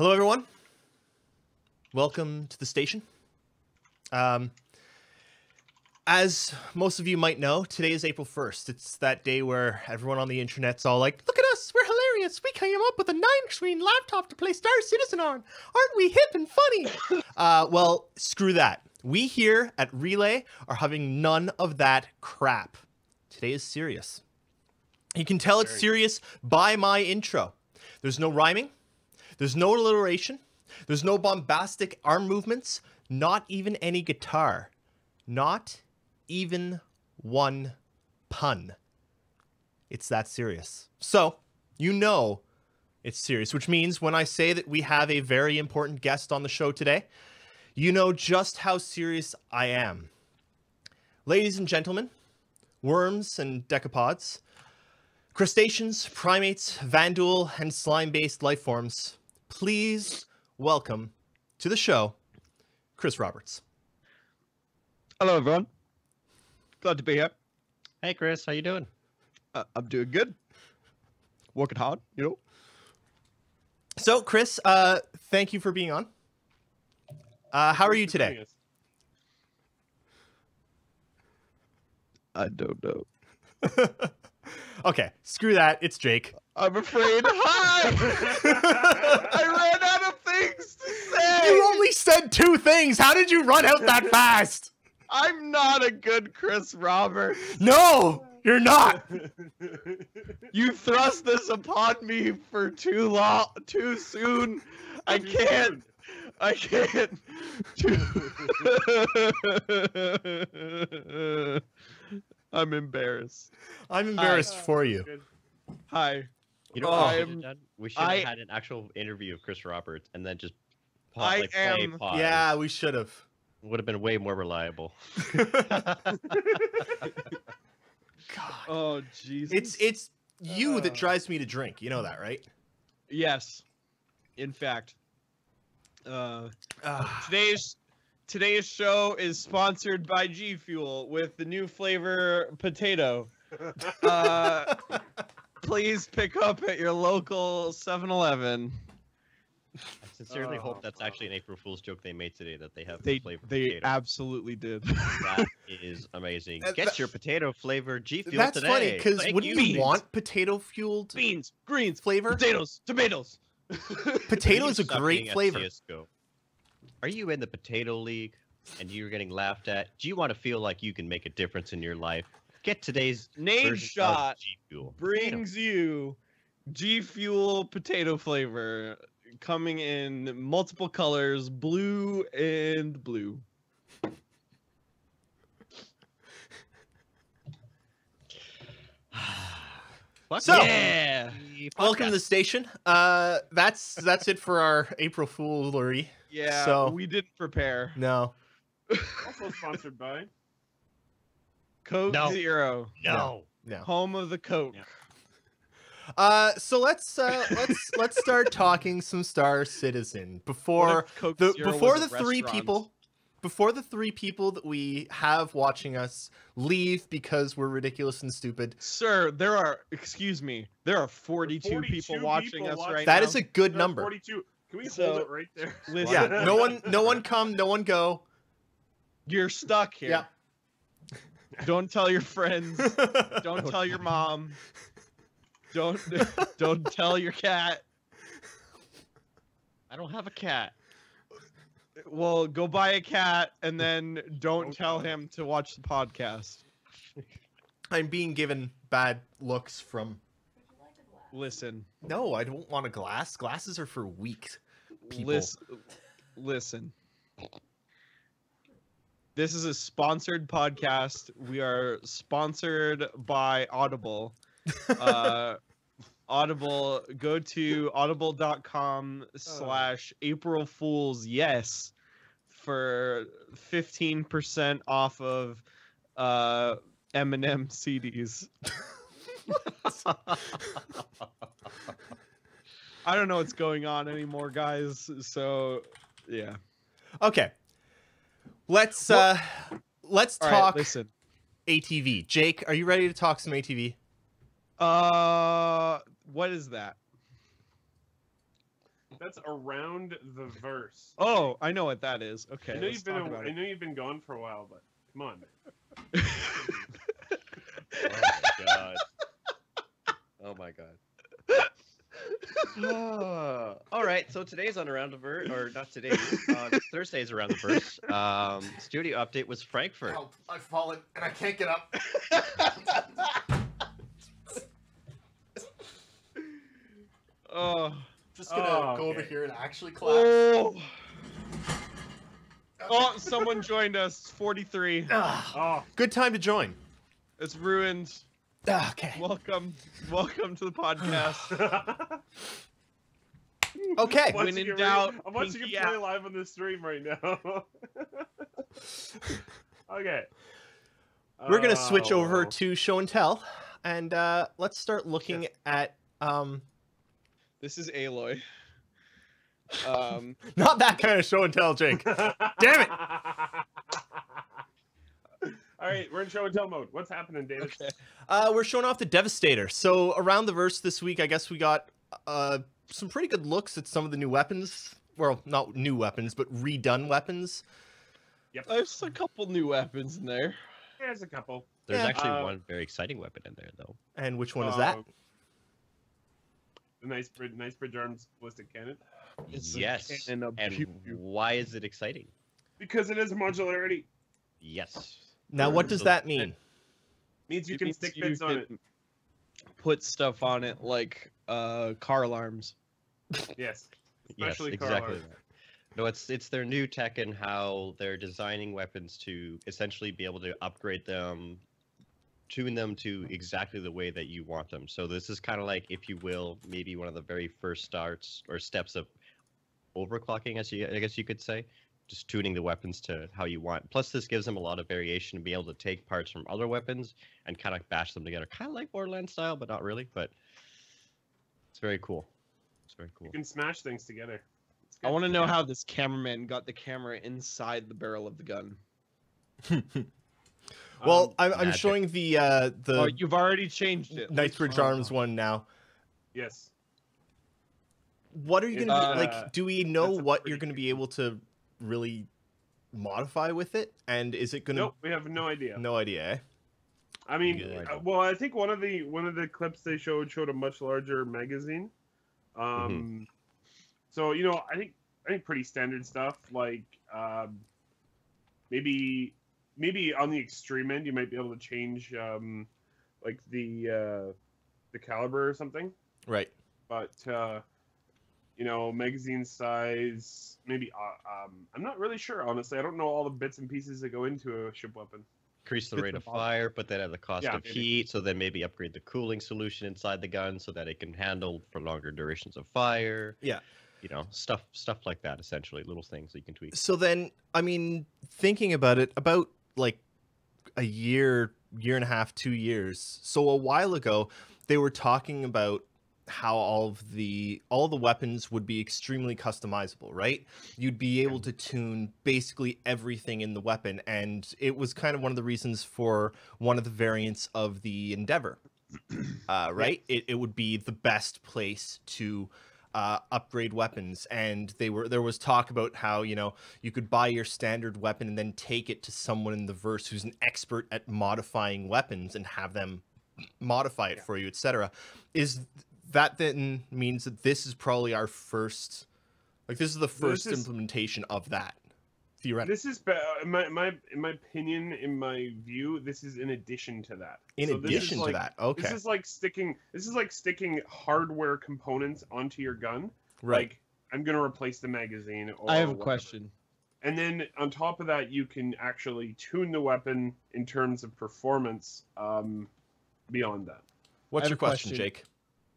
Hello, everyone. Welcome to the station. Um, as most of you might know, today is April 1st. It's that day where everyone on the internet's all like, look at us, we're hilarious. We came up with a nine screen laptop to play Star Citizen on. Aren't we hip and funny? uh, well, screw that. We here at Relay are having none of that crap. Today is serious. You can tell it's serious by my intro. There's no rhyming, there's no alliteration, there's no bombastic arm movements, not even any guitar. Not even one pun. It's that serious. So, you know it's serious, which means when I say that we have a very important guest on the show today, you know just how serious I am. Ladies and gentlemen, worms and decapods, crustaceans, primates, vandal, and slime based life forms, please welcome to the show Chris Roberts. Hello, everyone. Glad to be here. Hey, Chris, how you doing? Uh, I'm doing good. Working hard, you know. So, Chris, uh, thank you for being on. Uh, how are you today? I don't know. okay, screw that. It's Jake. I'm afraid. Hi. I ran out of things to say. You only said two things. How did you run out that fast? I'm not a good Chris Robert. No, you're not. You thrust this upon me for too long, too soon. I can't. I can't. I'm embarrassed. I'm embarrassed Uh, for you. Hi. You know what we should have done? We should have I- had an actual interview of Chris Roberts and then just pause, I like, am- pause. Yeah, we should have. would have been way more reliable. God, Oh Jesus. it's it's you that Uh. drives me to drink. You know that, right? yes. In fact, uh, Ah, today's today's show is sponsored by G Fuel with the new flavor potato. Uh, please pick up at your local 7-Eleven. I sincerely Oh, hope that's actually an April Fool's joke they made today that they have They the flavor they potato. absolutely did. that is amazing. Get that- your potato flavored G Fuel That's today. funny because Thank wouldn't you, want potato fueled Beans, greens, flavor? potatoes, tomatoes. Potato is a great flavor. CS:GO. Are you in the potato league and you're getting laughed at? Do you want to feel like you can make a difference in your life? Get today's name Shot G Fuel. brings you G Fuel potato flavor coming in multiple colors, blue and blue. So- yeah. Welcome to the station. Uh, that's that's it for our April Foolery. Yeah, So- we didn't prepare. No, Also sponsored by. Coke No. Zero, No. no. home of the Coke. Yeah. Uh, so let's uh let's let's start talking some Star Citizen before the Zero before the three restaurant? people before the three people that we have watching us leave because we're ridiculous and stupid. Sir, there are, excuse me, there are 42, 42 people watching people us watching. right That now. is a good No, number. 42. Can we So- hold it right there? Listen, Yeah, no one no one come, no one go. You're stuck here. Yeah. Don't tell your friends. Don't tell your mom. Don't don't tell your cat. I don't have a cat. Well, go buy a cat and then don't Don't tell tell him to watch the podcast. I'm being given bad looks from Listen. No, I don't want a glass. Glasses are for weak people. Listen. Listen. This is a sponsored podcast. We are sponsored by Audible. Uh, Audible, go to audible.com slash April Fools Yes for 15% off of uh, Eminem CDs. I don't know what's going on anymore, guys. So, yeah. Okay. Let's Well- uh let's All right, talk listen. ATV. Jake, are you ready to talk some ATV? Uh, what is that? That's around the verse. Oh, I know what that is. Okay. I know you've been. talk A, about I know you've been gone for a while, but come on. Oh my god. Oh my god. Ah, all right, so today's on Around the Verse, or not today, uh, Thursday's Around the Verse. Um, studio update was Frankfurt. Help! I've fallen and I can't get up. Oh. Just gonna Oh, go over here and actually clap. Oh. Oh, someone joined us. 43. Oh, Good time to join. It's ruined. Okay. Welcome. Welcome to the podcast. Okay. I'm watching When in doubt, I'm watching you play out. live on the stream right now. okay. We're gonna switch over Oh. to show and tell, and uh, let's start looking at um, This is Aloy. Um, not that kind of show and tell, Jake. Damn it! All right, we're in show and tell mode. What's happening, David? okay. Uh, we're showing off the Devastator. So around the verse this week, I guess we got uh, some pretty good looks at some of the new weapons. Well, not new weapons, but redone weapons. Yep. There's a couple new weapons in there. There's a couple. There's Yeah. actually Uh, one very exciting weapon in there, though. And which one is that? Uh, The Knightsbridge, nice bridge arms ballistic cannon. It's yes. cannon And pew pew. why is it exciting? Because it is modularity. Yes. Now, what does that mean? Means you It can means stick you bits on it. Put stuff on it like uh, car alarms. Yes. Yes, Especially car exactly. alarms. that. No, it's it's their new tech and how they're designing weapons to essentially be able to upgrade them, tune them to exactly the way that you want them. So this is kind of like, if you will, maybe one of the very first starts or steps of overclocking, as you I guess you could say, just tuning the weapons to how you want. Plus, this gives them a lot of variation to be able to take parts from other weapons and kind of bash them together, kind of like Borderlands style, but not really. But it's very cool. It's very cool. You can smash things together. I want to know how this cameraman got the camera inside the barrel of the gun. well, Um, I'm, I'm showing the uh, the oh, you've already changed it. Knightsbridge Oh. Arms one now. yes. What are you It's, gonna uh, be like? Do we know what you're gonna be able to really modify with it? And is it gonna? Nope, we have no idea. No idea. Eh? I mean, idea. uh, well, I think one of the one of the clips they showed showed a much larger magazine. Um, Mm-hmm. so you know, I think I think pretty standard stuff. Like um, maybe maybe on the extreme end, you might be able to change um, like the uh, the caliber or something. Right. But uh, you know, magazine size, maybe. Uh, um, I'm not really sure, honestly. I don't know all the bits and pieces that go into a ship weapon. increase the Bits rate of of fire, but then at the cost Yeah, of maybe. heat. So then maybe upgrade the cooling solution inside the gun so that it can handle for longer durations of fire. Yeah. You know, stuff stuff like that. Essentially, little things that you can tweak. So then, I mean, thinking about it, about like a year, year and a half, two years. So a while ago, they were talking about how all of the all the weapons would be extremely customizable, right? You'd be able to tune basically everything in the weapon, and it was kind of one of the reasons for one of the variants of the Endeavor. Uh, right? It, it would be the best place to uh, upgrade weapons, and they were there was talk about how you know you could buy your standard weapon and then take it to someone in the verse who's an expert at modifying weapons and have them modify it Yeah. for you, etc. Is that then means that this is probably our first, like this is the first is- implementation of that, theoretically. This is uh, in my my in my opinion, in my view, this is in addition to that. In So this is addition to like- that, okay, This is like sticking. This is like sticking hardware components onto your gun. right. Like I'm gonna replace the magazine. Or I have a whatever. question. And then on top of that, you can actually tune the weapon in terms of performance. Um, beyond that, What's your question, question. Jake?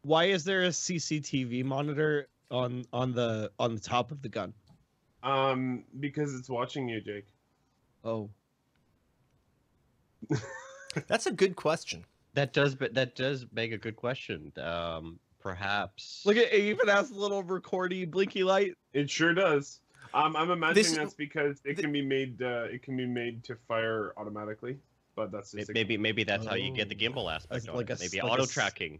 Why is there a CCTV monitor on on the on the top of the gun? um, because it's watching you, Jake. Oh, That's a good question. That does, but that does make a good question. Um, perhaps. look at it even has a little recordy blinky light. It sure does. Um, I'm imagining This- that's because it th- can be made. Uh, it can be made to fire automatically, but that's May- just a- Maybe maybe that's how you get the Oh. gimbal aspect As on like it. a Maybe like a auto s- tracking.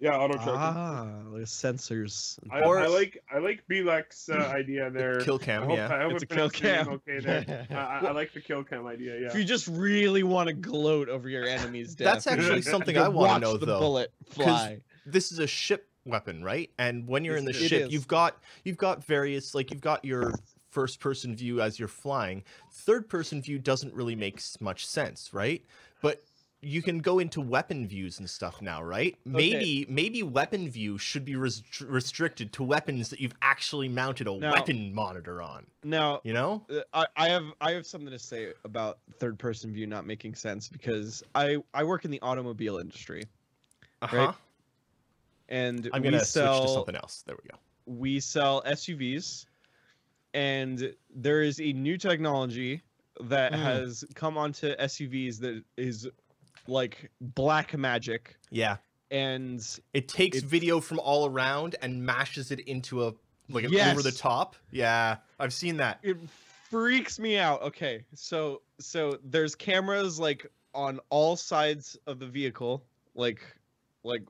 Yeah, auto charging. Ah, the sensors. I, Or- I like I like Belek's uh, idea there. Kill I cam, hope, yeah. I hope It's a kill pronounced your name cam. Okay, there. I, I, I like the kill cam idea. Yeah. If you just really want to gloat over your enemy's death, That's actually something I want to know the though. bullet fly. this is a ship weapon, right? And when you're in the it ship, is. you've got you've got various like you've got your first person view as you're flying. Third person view doesn't really make much sense, right? But you can go into weapon views and stuff now, right? Maybe maybe weapon view should be res- restricted to weapons that you've actually mounted a Now- weapon monitor on. Now, You know? uh, I, I have I have something to say about third person view not making sense because I I work in the automobile industry Uh-huh. and I'm gonna sell switch to something else. There we go. we sell SUVs, and there is a new technology that Mm. has come onto SUVs that is like black magic, Yeah. and It takes It's- video from all around and mashes it into a like an over the top. Yeah, I've seen that. it freaks me out. Okay, so so there's cameras like on all sides of the vehicle, like like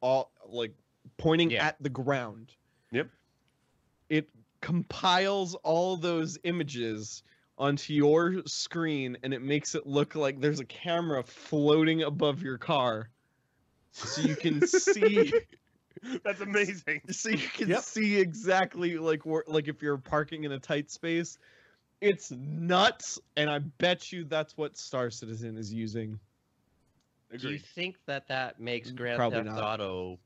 all like pointing Yeah. at the ground. Yep. It compiles all those images onto your screen and it makes it look like there's a camera floating above your car. So you can see That's amazing. so you can Yep. see exactly like where like if you're parking in a tight space it's nuts and i bet you that's what star citizen is using Do you think that that makes mm, Grand Probably Theft not. Auto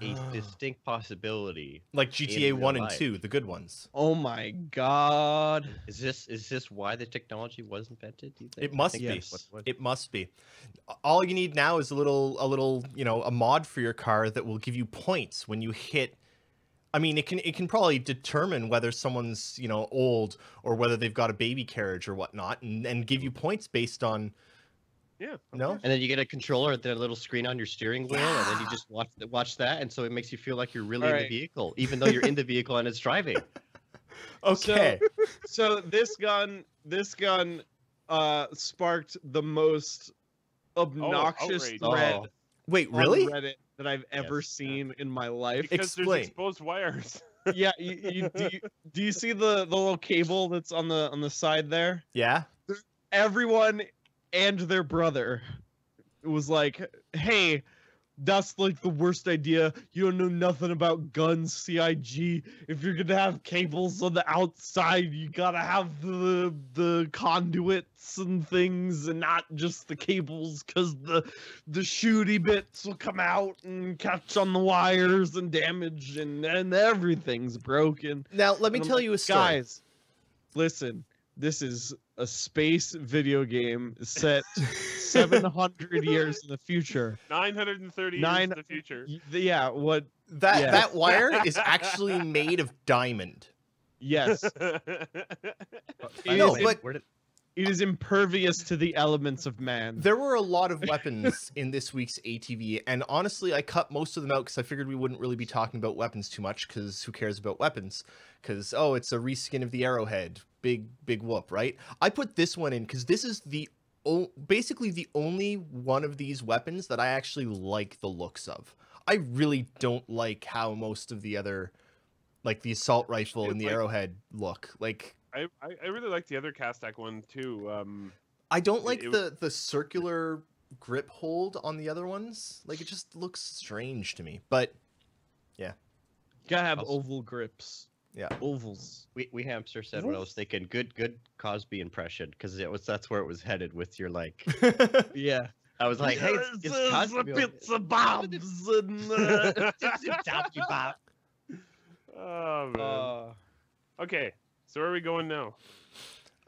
a ah. distinct possibility? like GTA One and life. Two, the good ones. oh my god Is this is this why the technology was invented? Do you think? It must think be. that's what it. It must be. All you need now is a little, a little, you know, a mod for your car that will give you points when you hit. I mean, it can it can probably determine whether someone's you know old or whether they've got a baby carriage or whatnot, and, and give you points based on. Yeah. No? And then you get a controller at the little screen on your steering wheel, and then you just watch watch that, and so it makes you feel like you're really in Alright. the vehicle, even though you're in the vehicle and it's driving. Okay. so this gun this gun uh sparked the most obnoxious outrage. thread Oh. Wait, on really? reddit that i've ever Yes. seen in my life Because Explain. there's exposed wires. yeah you, you, do, you, do you see the the little cable that's on the on the side there Yeah. everyone and their brother was like, "Hey, that's like the worst idea. You don't know nothing about guns, CIG. If you're gonna have cables on the outside, you gotta have the the conduits and things, and not just the cables, cause the the shooty bits will come out and catch on the wires and damage, and and everything's broken." Now let me tell like, you a story. Guys, listen, this is a space video game set 700 years in the future. 930 Nine- years in the future. Y- Yeah, what? That Yeah. that wire is actually made of diamond. Yes, No, way, but- where it is impervious to the elements of man. There were a lot of weapons in this week's ATV, and honestly, I cut most of them out because I figured we wouldn't really be talking about weapons too much. Because who cares about weapons? Because oh, it's a reskin of the arrowhead. Big big whoop, right? I put this one in because this is the o- basically the only one of these weapons that I actually like the looks of. I really don't like how most of the other, like the assault rifle and the like- arrowhead look. Like I, I, I really like the other Kastak one too. Um, I don't like it- the the circular grip hold on the other ones. Like it just looks strange to me. But You gotta have Also- oval grips. Yeah. ovals. we, we hamster said what I was thinking. Good good Cosby impression because it was that's where it was headed with your like. Yeah, I was like, hey, it's, it's is Cosby. a pizza bobs and. Uh, oh man. uh, okay, so where are we going now?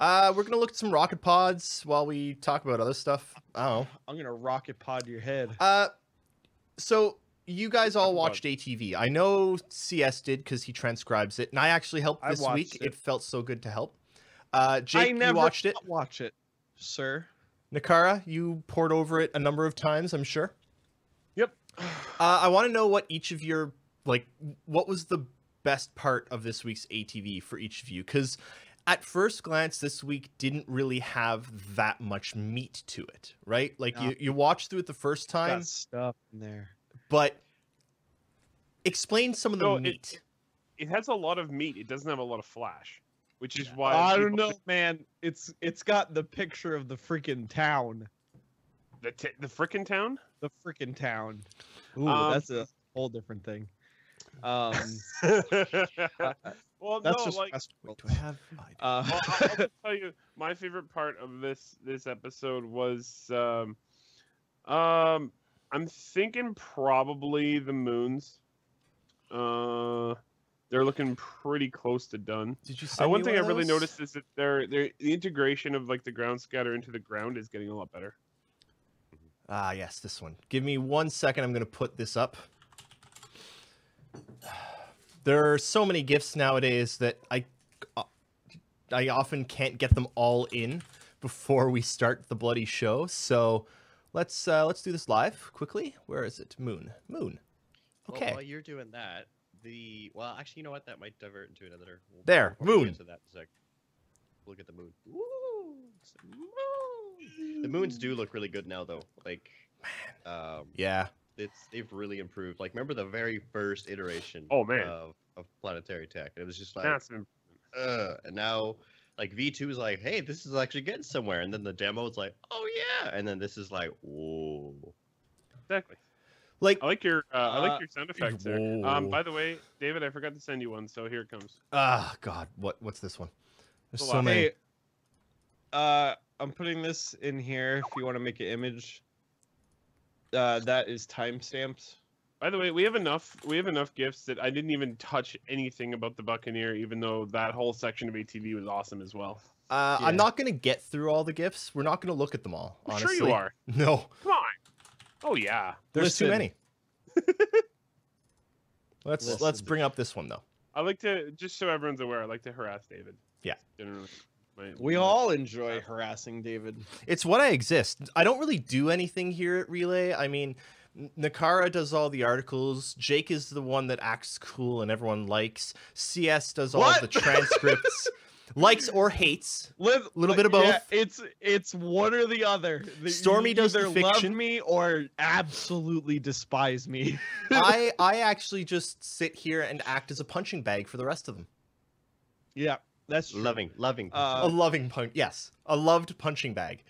uh, we're gonna look at some rocket pods while we talk about other stuff. I don't know. I'm gonna rocket pod your head. Uh, so you guys all watched ATV. I know CS did because he transcribes it, and I actually helped this week. It. it. felt so good to help. Uh, I never you watched it. Watch it, sir. Nakara, you poured over it a number of times. I'm sure. Yep. Uh, I want to know what each of your like. What was the best part of this week's ATV for each of you? Because at first glance, this week didn't really have that much meat to it, right? Like No. you you watched through it the first time, Got stuff in there. But Explain some of the No, meat. It has a lot of meat. It doesn't have a lot of flash, which is why I don't know, man. It's it's got the picture of the freaking town. The t- the frickin' town. The freaking town. Ooh, Um, that's a whole different thing. Um, well, that's no, just like Wait, do I have? I uh, well, I'll I'll just tell you, my favorite part of this this episode was, um, um, I'm thinking probably the moons. Uh, they're looking pretty close to done. Did you? Uh, one thing I really noticed is that they're, they're the integration of like the ground scatter into the ground is getting a lot better. Ah, yes, this one. Give me one second. I'm going to put this up. There are so many gifts nowadays that I, uh, I often can't get them all in before we start the bloody show. So, let's uh, let's do this live quickly. Where is it? Moon. Moon. Well, Okay. while you're doing that, the well, actually, you know what? That might divert into another. we'll- There, we'll moon. get to that sec. Look at the moon. Ooh, moon. The moons do look really good now, though. Like, um, Yeah. it's they've really improved. Like, remember the very first iteration? Oh, man. of, of planetary tech. It was just like, Massive. uh, and now like V2 is like, hey, this is actually getting somewhere, and then the demo is like, oh yeah, and then this is like, whoa. Exactly. Like, I like your uh, I Uh, like your sound effects there. Um, by the way, David, I forgot to send you one, so here it comes. ah, God, what what's this one? There's so many. hey, uh, I'm putting this in here if you want to make an image. Uh, that is timestamps. By the way, we have enough. We have enough gifts that I didn't even touch anything about the Buccaneer, even though that whole section of ATV was awesome as well. Uh, I'm not going to get through all the gifts. We're not going to look at them all. I'm honestly. sure you are. No, Come on. Oh yeah. there's too many. let's let's bring up this one though. I like to just so everyone's aware. I like to harass David. Yeah. Generally, We all enjoy harassing David. It's what I exist. I don't really do anything here at Relay. I mean, N- Nakara does all the articles. Jake is the one that acts cool and everyone likes. CS does all What? the transcripts, likes or hates. Live Little bit of yeah, both. it's it's one or the other. The- Stormy you does the either fiction. love me or absolutely despise me. I I actually just sit here and act as a punching bag for the rest of them. yeah, that's true. Loving, loving. Uh, a loving punch, yes, a loved punching bag,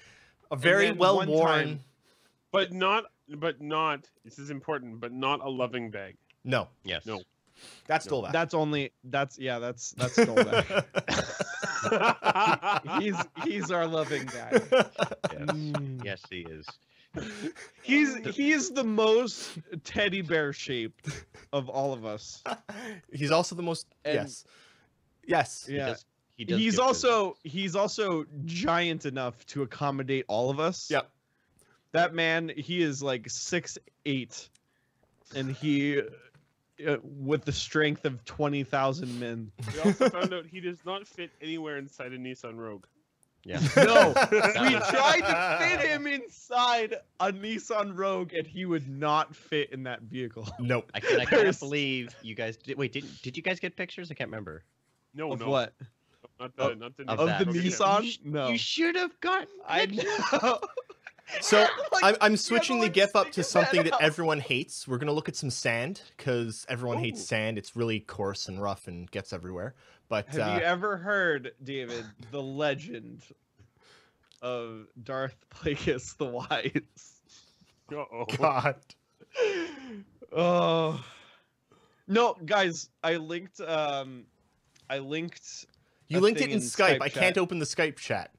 a very well one worn. Time- But not. But not. This is important. But not a loving bag. No, yes. no. that's No, Dolvac. That's only that's yeah, that's that's Dolbeck. he's he's our loving guy. Yes. Mm. yes, he is. He's he's the most teddy bear shaped of all of us. He's also the most. And- yes, yes. He does, he does He's give also he's also giant enough to accommodate all of us. Yep. That man, he is like six eight, and he, uh, with the strength of twenty thousand men. We also found out he does not fit anywhere inside a Nissan Rogue. Yeah. No, we tried to fit him inside a Nissan Rogue, and he would not fit in that vehicle. Nope. I, can, I can't believe you guys did. Wait, didn't did you guys get pictures? I can't remember. No, of no. what? Not the. Of- not the of Of the Nissan? No. You should have gotten. I pictures. know. So Like, I'm, I'm you're switching the GIF up to something that out. everyone hates. We're gonna look at some sand because everyone hates sand. It's really coarse and rough and gets everywhere. But Have uh, you ever heard, David, the legend of Darth Plagueis the Wise? Uh-oh. God, Oh no, guys! I linked. Um, I linked. you linked it in, in Skype. Skype I can't open the Skype chat.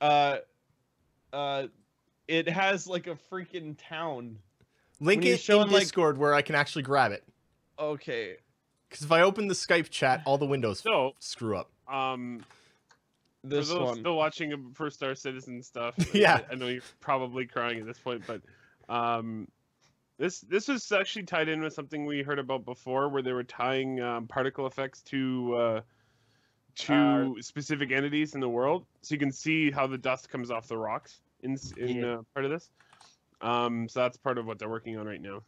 Uh, uh, it has like a freaking town. Link When you it show in him, like- Discord where I can actually grab it. Okay, Because if I open the Skype chat, all the windows So, screw up. um, this for those one. still watching um, First Star Citizen stuff, Yeah. I, I know you're probably crying at this point, but um, this this was actually tied in with something we heard about before, where they were tying um, particle effects to uh, to Uh, specific entities in the world, so you can see how the dust comes off the rocks in in Yeah. uh, part of this. Um, so that's part of what they're working on right now.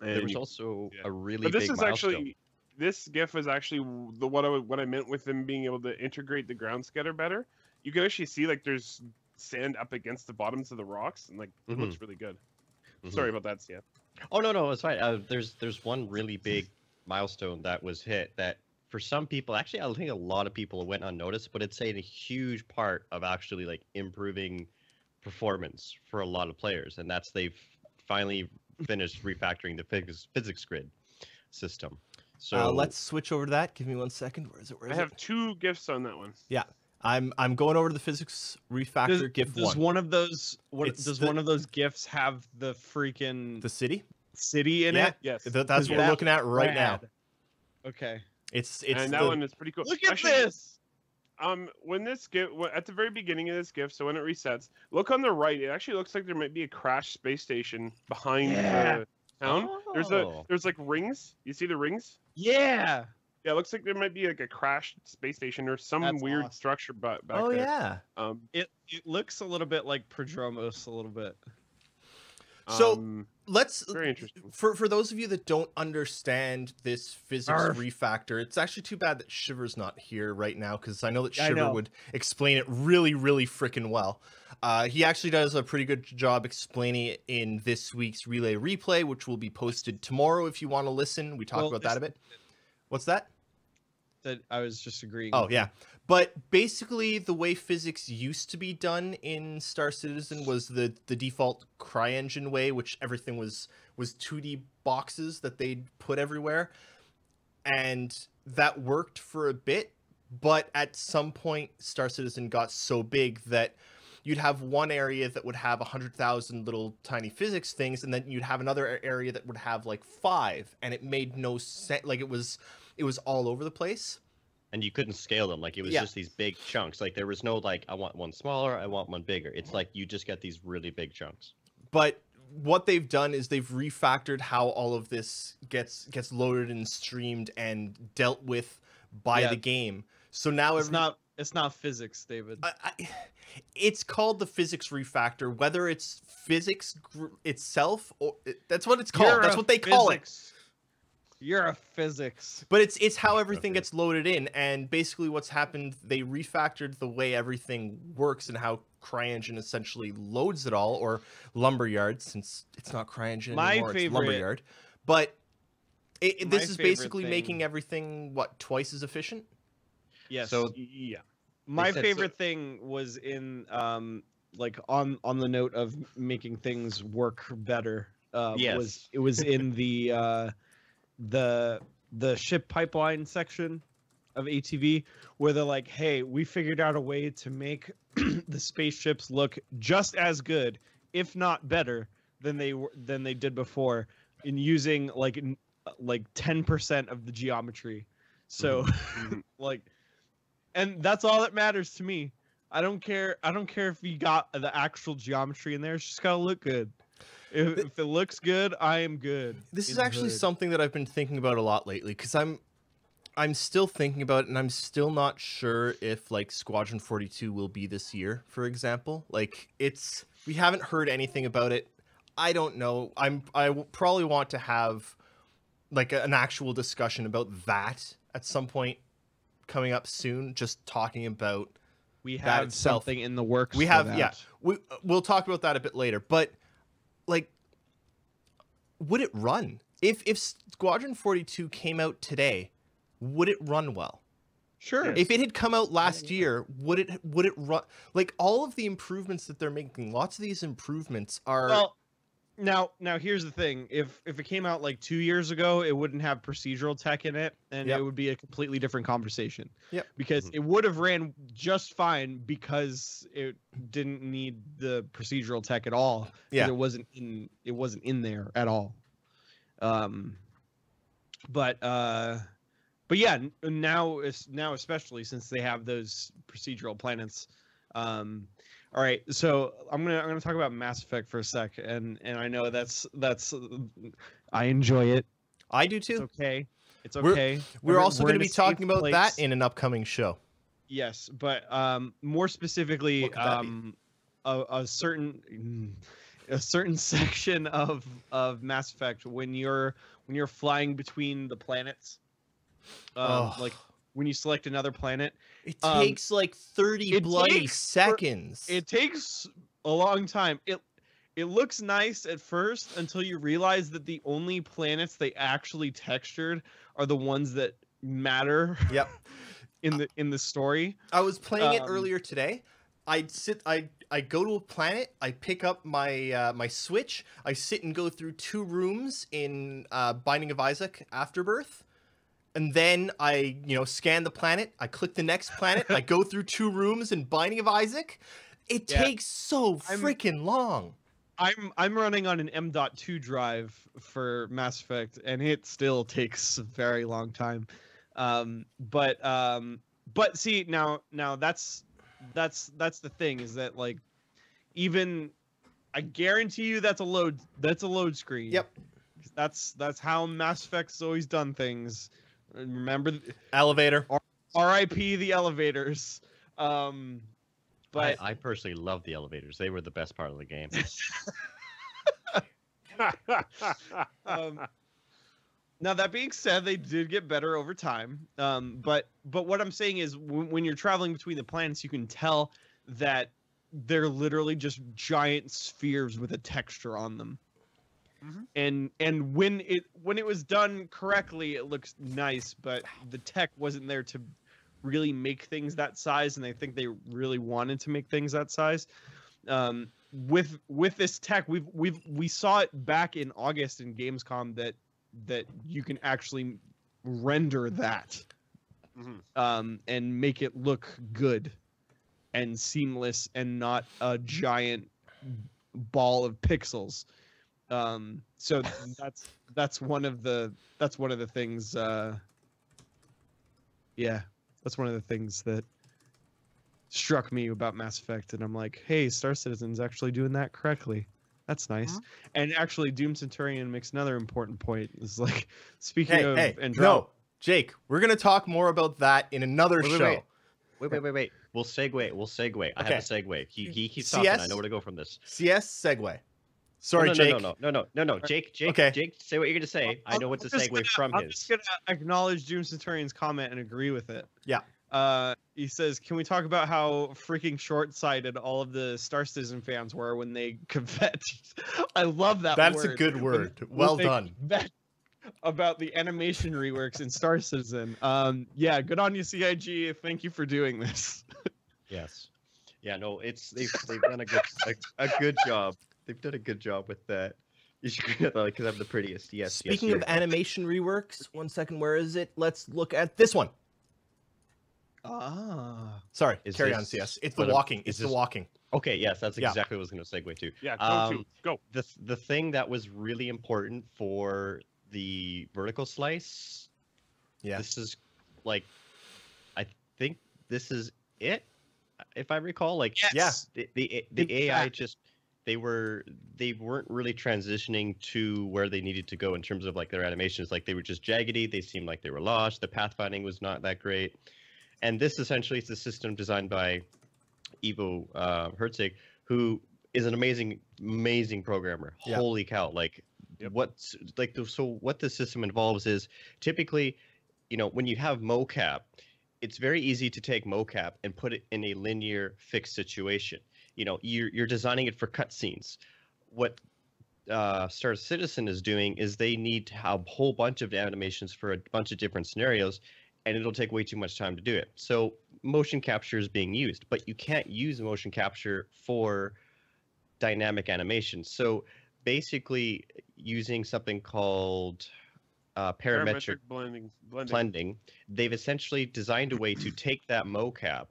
There was also yeah. a really but this is milestone. actually this GIF was actually the what I what I meant with them being able to integrate the ground scatter better. You can actually see like there's sand up against the bottoms of the rocks, and like it Mhm. looks really good. Mhm. Sorry about that, Sia. Oh no, no, it's fine. Uh, there's there's one really big milestone that was hit that for some people, actually, I think a lot of people went unnoticed, but it's a huge part of actually like improving performance for a lot of players, and that's they've finally finished refactoring the physics physics grid system. So uh, let's switch over to that. Give me one second. Where is it? Where I have it? two gifts on that one. Yeah, I'm I'm going over to the physics refactor Does, GIF does one. one of those what, does the- one of those gifts have the freaking The city. city in Yeah. it? Yes. Th- that's Is what we're looking at right now. Okay. It's it's and that the- one is pretty cool. Look at Actually, this. Um, when this gift at the very beginning of this gift, so when it resets, look on the right. It actually looks like there might be a crashed space station behind Yeah. the town. There's a Oh. there's like rings. You see the rings? Yeah. Yeah, it looks like there might be like a crashed space station or some That's weird awesome. structure but back oh there. yeah. Um, It it looks a little bit like Prodromos a little bit. So- um, Let's very interesting. for for those of you that don't understand this physics Arf. refactor, it's actually too bad that Shiver's not here right now because I know that Shiver know. would explain it really, really freaking well. Uh, he actually does a pretty good job explaining it in this week's relay replay, which will be posted tomorrow if you want to listen. We talk Well, about that a bit. What's that? That I was just agreeing. Oh yeah. But basically the way physics used to be done in Star Citizen was the the default CryEngine way, which everything was was 2D boxes that they'd put everywhere. And that worked for a bit, but at some point Star Citizen got so big that you'd have one area that would have 100,000 little tiny physics things and then you'd have another area that would have like 5 and it made no sense like it was it was all over the place. and you couldn't scale them. Like it was Yeah. just these big chunks. Like there was no like I want one smaller, I want one bigger. It's like you just get these really big chunks. but what they've done is they've refactored how all of this gets gets loaded and streamed and dealt with by Yeah. the game. So now It's every, not it's not physics, David. I, I, it's called the physics refactor. Whether it's physics gr- itself or that's what it's called. You're that's what they call it. Physics- You're a physics. But it's it's how everything Okay. gets loaded in, and basically what's happened. They refactored the way everything works and how CryEngine essentially loads it all, or Lumberyard, since it's not CryEngine My anymore, it's Lumberyard. But it, it- this is favorite basically making everything what twice as efficient. Yes. So- Yeah. my said so- favorite thing was in um like on on the note of making things work better uh was Yes. it was in the uh the the ship pipeline section of ATV where they're like hey we figured out a way to make the spaceships look just as good if not better than they were than they did before in using like like 10% of the geometry. So Mhm. like and that's all that matters to me. I don't care i don't care if you got the actual geometry in there it's just gotta look good if, if it looks good i am good This is actually hood. something that I've been thinking about a lot lately because I'm I'm still thinking about it and I'm still not sure if like Squadron 42 will be this year, for example. Like it's we haven't heard anything about it. I don't know. I'm I w- probably want to have like an actual discussion about that at some point coming up soon just talking about we have itself. something in the works we for have yeah we we'll talk about that a bit later but like would it run? If if squadron 42 came out today would it run well? Sure. If it had come out last year would it would it run like all of the improvements that they're making lots of these improvements are well now now here's the thing if if it came out like two years ago it wouldn't have procedural tech in it and Yep. it would be a completely different conversation Yep. because Mhm. it would have ran just fine because it didn't need the procedural tech at all Yeah. it wasn't in it wasn't in there at all um but uh but yeah now is now especially since they have those procedural planets um all right so i'm gonna i'm gonna talk about mass effect for a sec and and i know that's that's i enjoy it i do too. it's okay it's We're- okay we're We're- also we're gonna be talking about that in an upcoming show Yes, but um, more specifically, What could that be? um, a, a certain a certain section of of Mass Effect when you're when you're flying between the planets, um, Oh. like when you select another planet, it Um, takes like 30 bloody takes for- seconds it takes a long time. It it looks nice at first until you realize that the only planets they actually textured are the ones that matter Yep. in the in the story. I was playing it Um, earlier today. I'd sit. I I go to a planet. I pick up my uh, my switch. I sit and go through two rooms in uh, Binding of Isaac Afterbirth, and then I you know scan the planet. I click the next planet. I go through two rooms in Binding of Isaac. It Yeah. takes so freaking long. I'm I'm running on an M.2 drive for Mass Effect, and it still takes a very long time. Um, but um, but see now now that's that's that's the thing is that like even I guarantee you that's a load that's a load screen. Yep. That's that's how Mass Effect's always done things. Remember, Elevator. R.I.P. the elevators. Um, but I, I personally love the elevators. They were the best part of the game. um, now that being said, they did get better over time. Um, but but what I'm saying is, when, when you're traveling between the planets, you can tell that they're literally just giant spheres with a texture on them. Mhm. And and when it when it was done correctly, it looks nice. But the tech wasn't there to really make things that size, and I think they really wanted to make things that size. Um, with with this tech, we've we've we saw it back in August in Gamescom that that you can actually render that Mhm. um, and make it look good and seamless and not a giant ball of pixels. Um, so that's that's one of the that's one of the things. Uh, yeah, that's one of the things that struck me about Mass Effect, and I'm like, hey, Star Citizen's actually doing that correctly. That's nice. And actually, Doom Centurion makes another important point. Is like, speaking Hey, of hey, Andromeda, no, Jake. We're gonna talk more about that in another Wait, wait, show. wait. Wait, wait, wait, wait. We'll segue. We'll segue. I have a segue. He, he keeps talking. I CS? know where to go from this. CS segue. Oh, Sorry, no, Jake. no, no, no, no, no, no, Jake, Jake, Okay. Jake, say what you're gonna say. I know what to I'm segue gonna- from I'm his. just gonna acknowledge Doom Centurion's comment and agree with it. Yeah. Uh, he says, "Can we talk about how freaking short-sighted all of the Star Citizen fans were when they kvet?" I love that. That's a good word. when Well they done. kvet About the animation reworks in Star Citizen. Um, yeah, good on you, CIG. Thank you for doing this. Yes. Yeah. No. It's they've they've done a good a, a good job. They've done a good job with that. You should like because I'm the prettiest. Yes. Speaking yes, of you're- animation reworks, one second, where is it? Let's look at this one. Ah. Sorry, Is carry on, this- CS. It's the walking. is It's the walking. Okay. Yes. That's Yeah. exactly what I was gonna segue to. yeah, go Um, to go. the the thing that was really important for the vertical slice Yeah. this is like i think this is it if i recall like Yes. the the, the ai just they were they weren't really transitioning to where they needed to go in terms of like their animations like they were just jaggedy they seemed like they were lost the pathfinding was not that great and this essentially is a system designed by Ivo uh, Herzeg who is an amazing amazing programmer Yeah. holy cow like Yep. what's like the, so what the system involves is typically you know when you have mocap it's very easy to take mocap and put it in a linear fixed situation you know you're, you're designing it for cutscenes what uh, Star Citizen is doing is they need to have a whole bunch of animations for a bunch of different scenarios, and it'll take way too much time to do it. So motion capture is being used, but you can't use motion capture for dynamic animation. So basically, using something called uh, parametric blending. Blending. blending, they've essentially designed a way to take that mocap,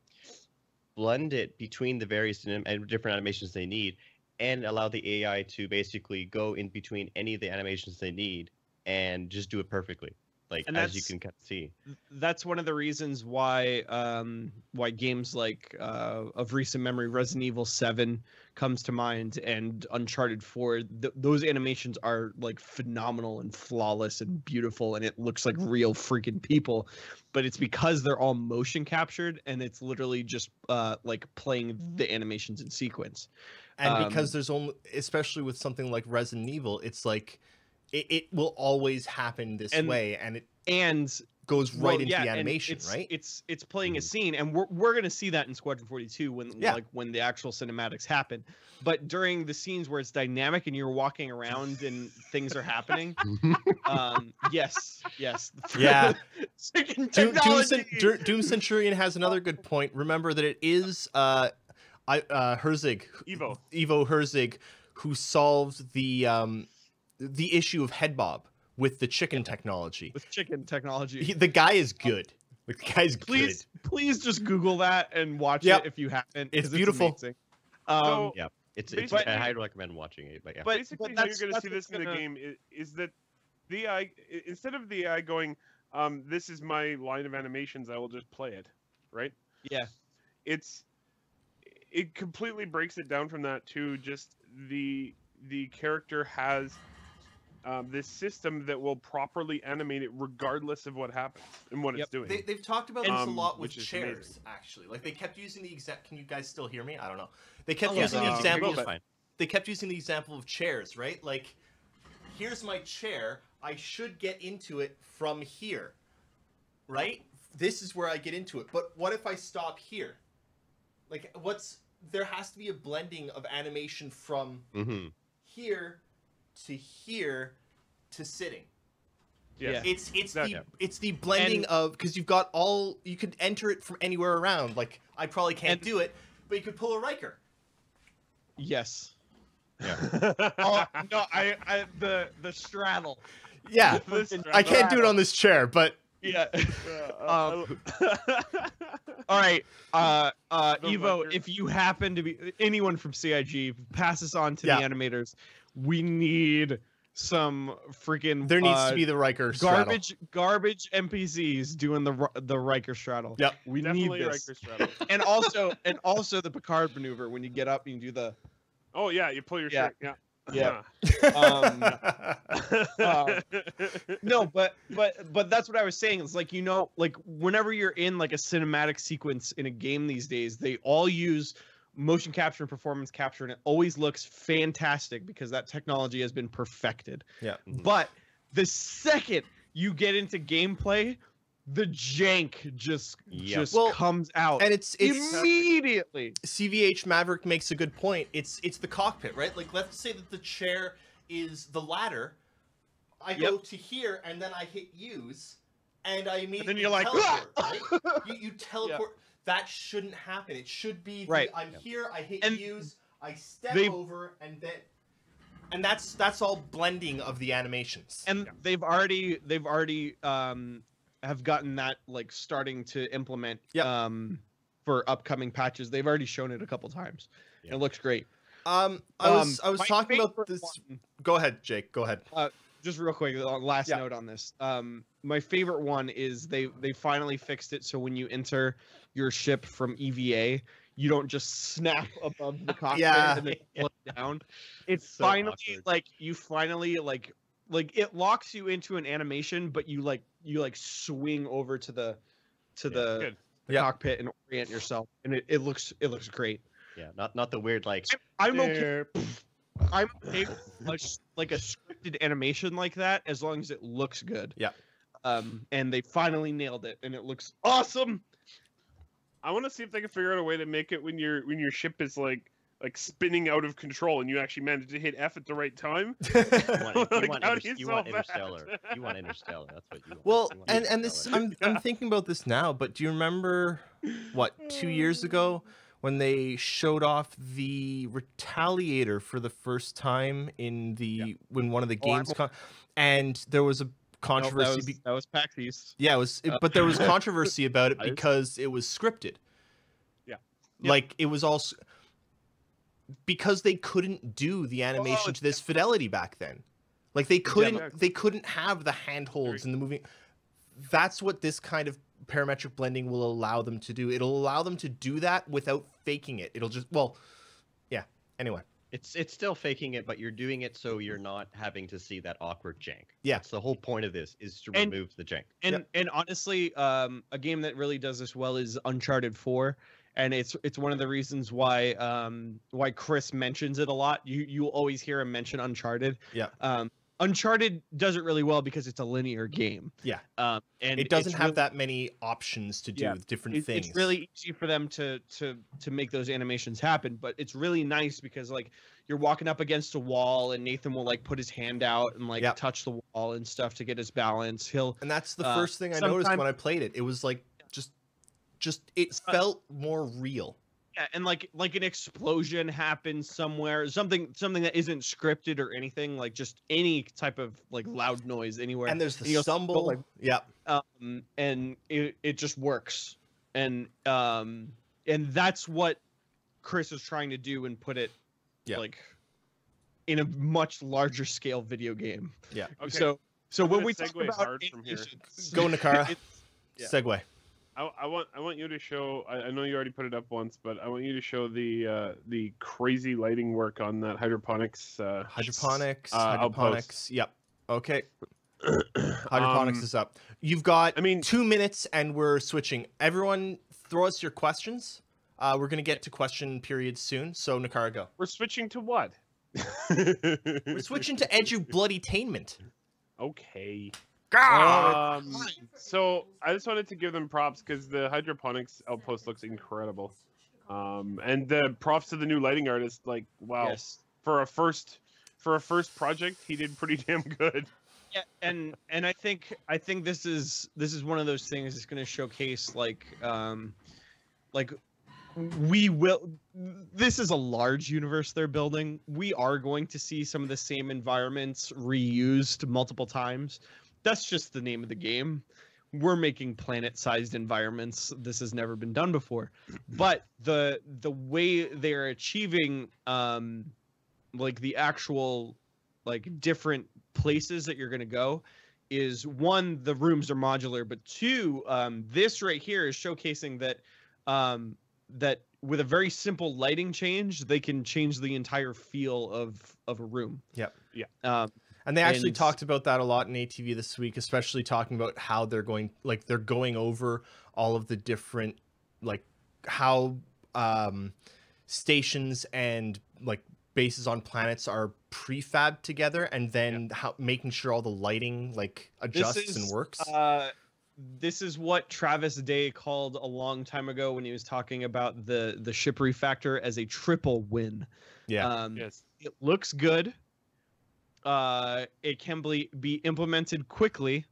blend it between the various different animations they need, and allow the AI to basically go in between any of the animations they need and just do it perfectly, like And as you can kind of see. that's one of the reasons why um why games like uh of recent memory Resident Evil 7 comes to mind and Uncharted 4 th- those animations are like phenomenal and flawless and beautiful and it looks like real freaking people but it's because they're all motion captured and it's literally just uh like playing the animations in sequence And because Um, there's only, especially with something like Resident Evil, it's like it, it will always happen this And- way, and it and goes right Well, into yeah, the animation, it's, right? It's it's playing a Mhm. scene, and we're we're gonna see that in Squadron Forty Two when Yeah. like when the actual cinematics happen. But during the scenes where it's dynamic and you're walking around and things are happening, um, yes, yes, Yeah. Doom, Doom, technology. Cen- Dur- Doom Centurion has another good point. Remember that it is uh, I, uh, Herzeg, Ivo. Ivo Herzeg, who solved the um, the issue of head bob with the chicken technology. with chicken technology. He, the guy is good. The guy's please, good. please just Google that and watch Yep. it if you haven't. It's 'cause beautiful. amazing. Um, So- Yeah, it's, it's Basically- I highly recommend watching it. But yeah, But- Basically, how you're going to see this what's in the game is, is that the AI instead of the AI going, um, "This is my line of animations. I will just play it," right? yeah, It's it completely breaks it down from that to just the the character has um, this system that will properly animate it regardless of what happens and what Yep. it's doing. They, they've talked about And- this a Um, lot with chairs, amazing. actually. Like they kept using the exact. Can you guys still hear me? I don't know. They kept Oh, using no, the I example. Of, fine. they kept using the example of chairs, right? Like, here's my chair. I should get into it from here, right? This is where I get into it. But what if I stop here? Like, what's there has to be a blending of animation from hmm here to here to sitting. Yes. It's it's Exactly. the it's the blending And- of because you've got all you could enter it from anywhere around. Like I probably can't And- do it, but you could pull a Riker. yes. Yeah. Oh no, I, I the the straddle. Yeah, This- I can't do it on this chair, but Yeah. Uh, Um, All right, uh, uh, The Evo, if you happen to be anyone from CIG, pass this on to Yeah. the animators. We need some freaking there needs uh, to be the Riker straddle. garbage garbage NPCs doing the the Riker straddle. Yep. we definitely need this. Riker straddle. and also and also the Picard maneuver when you get up and you do the Oh yeah, you pull your Yeah. shirt. Yeah. Yeah. Uh-huh. Um, no but but but that's what i was saying it's like you know like whenever you're in like a cinematic sequence in a game these days they all use motion capture and performance capture and it always looks fantastic because that technology has been perfected Yeah. Mhm. but the second you get into gameplay the jank just Yep. just Well, comes out and it's it's immediately CVH Maverick makes a good point. It's it's the cockpit, right? Like let's say that the chair is the ladder. I go to here and then I hit use, and I immediately you're like, teleport, right? You, you teleport. That shouldn't happen. It should be the, Right. I'm Yep. here. I hit And use. I step they- over and then, and that's that's all blending of the animations. and Yeah. they've already they've already um have gotten that like starting to implement Yep. um for upcoming patches they've already shown it a couple times Yeah. it looks great um, I was Um, I was talking about this. one- Go ahead, Jake. Go ahead. Just real quick uh, last Yeah. note on this um my favorite one is they they finally fixed it so when you enter your ship from eva you don't just snap above the cockpit Yeah. and then flip down it's So finally awkward. like you finally like like it locks you into an animation but you like you like swing over to the to Yeah. the, the Yeah. cockpit and orient yourself and it, it looks it looks great Yeah, not not the weird like. i'm okay i'm okay with like, like a scripted animation like that as long as it looks good Yeah. um and they finally nailed it and it looks awesome I want to see if they can figure out a way to make it when your when your ship is like like spinning out of control and you actually manage to hit F at the right time. You want, you Like, want, inter- you you want interstellar. You want interstellar. That's what you want. Well, You want and and this I'm I'm thinking about this now, but do you remember what 2 years ago when they showed off the Retaliator for the first time in the when one of the Oh, games con- and there was a Nope, controversy that was, that was PAX East. yeah, it was it- Uh, but there was controversy about it because it was scripted. Yeah. Yep. Like it was all because they couldn't do the animation to this fidelity back then. Like they couldn't Yeah. they couldn't have the handholds in the movie. That's what this kind of parametric blending will allow them to do. It'll allow them to do that without faking it. It'll just well, yeah. Anyway, It's it's still faking it, but you're doing it so you're not having to see that awkward jank. Yeah. That's the whole point of this is to And- remove the jank. And Yep. and honestly, um, a game that really does this well is Uncharted Four, and it's it's one of the reasons why um why Chris mentions it a lot. You you always hear him mention Uncharted. Yeah. Um, Uncharted does it really well because it's a linear game. Yeah. Um, and it doesn't have really- that many options to do Yeah, with different it- things. It's really easy for them to to to make those animations happen, but it's really nice because like you're walking up against a wall and Nathan will like put his hand out and like Yep. touch the wall and stuff to get his balance. He'll and that's the uh, first thing I noticed when I played it. It was like just just it felt more real. Yeah, and like like an explosion happens somewhere, something something that isn't scripted or anything, like just any type of like loud noise anywhere. And there's the and you'll- stumble. like- yeah. um, and it, it just works and um and that's what chris is trying to do and put it Yeah. like in a much larger scale video game Yeah. Okay. so so I'm when we talk about hard from here. animations- Go, Nakara. it's- Yeah. Segue. I, I want I want you to show. I, I know you already put it up once, but I want you to show the uh, the crazy lighting work on that hydroponics. Uh, Hydroponics. uh, hydroponics. Yep. Okay. Hydroponics Um, is up. You've got I mean, two minutes and we're switching. Everyone, throw us your questions. Uh, we're gonna get to question period soon. So Nakara, go. we're switching to what? We're switching to edu bloodytainment. Okay. Ah! Um, so I just wanted to give them props because the hydroponics outpost looks incredible. Um, and the props to the new lighting artist. Like, wow, yes for a first for a first project, he did pretty damn good. yeah and and i think i think this is this is one of those things that's going to showcase like um like we will this is a large universe they're building we are going to see some of the same environments reused multiple times that's just the name of the game we're making planet sized environments this has never been done before but the the way they're achieving um like the actual like different places that you're going to go is one the rooms are modular but two um, this right here is showcasing that um, that with a very simple lighting change they can change the entire feel of of a room Yep. Yeah. um, And they actually And- talked about that a lot in ATV this week, especially talking about how they're going, like they're going over all of the different, like how um, stations and like bases on planets are prefabbed together, and then how making sure all the lighting like adjusts and is, works. uh, this is what Travis Day called a long time ago when he was talking about the the shippery factor as a triple win. yeah, Um, Yes. it looks good. Uh, it can be be implemented quickly,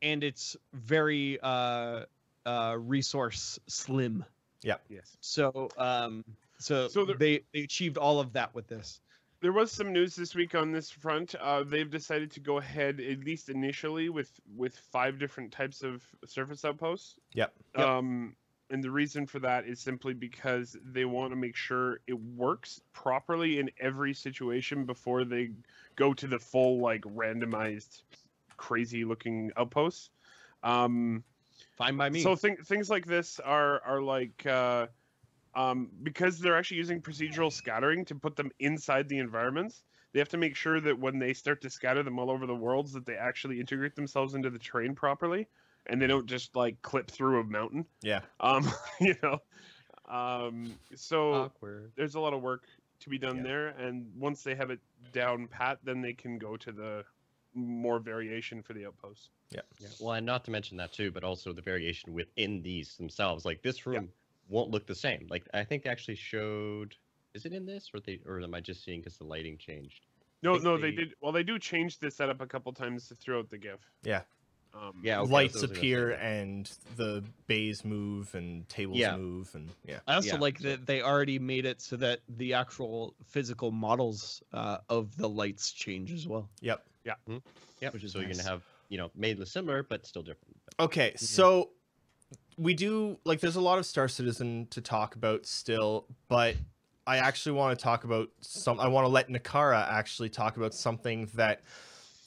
and it's very uh, uh, resource slim. Yeah. Yes. So um, so, So there- they they achieved all of that with this. There was some news this week on this front. Uh, they've decided to go ahead, at least initially, with with five different types of surface outposts. Yep. Yep. Um, and the reason for that is simply because they want to make sure it works properly in every situation before they go to the full like randomized, crazy looking outposts. Um, Fine by me. so th- things like this are are like uh, um, because they're actually using procedural scattering to put them inside the environments. They have to make sure that when they start to scatter them all over the worlds, that they actually integrate themselves into the terrain properly, and they don't just like clip through a mountain. yeah. Um, you know, um, so Awkward. there's a lot of work to be done Yeah. there, and once they have it down pat, then they can go to the more variation for the outposts. Yeah. yeah. Well, and not to mention that too, but also the variation within these themselves. Like this room won't look the same. Like I think they actually showed. Is it in this, or they, or am I just seeing because the lighting changed? No, no, they, they- did. Well, they do change the setup a couple times throughout the GIF. Yeah. Um, Yeah. okay, Lights those are the appear and the bays move and tables Yeah. move and yeah. I also yeah, like that they already made it so that the actual physical models uh, of the lights change as well. Yep. Yeah. yeah, which is so you're gonna have you know made similar but still different. But Okay, so we do like there's a lot of Star Citizen to talk about still, but I actually want to talk about some I want to let Nakara actually talk about something that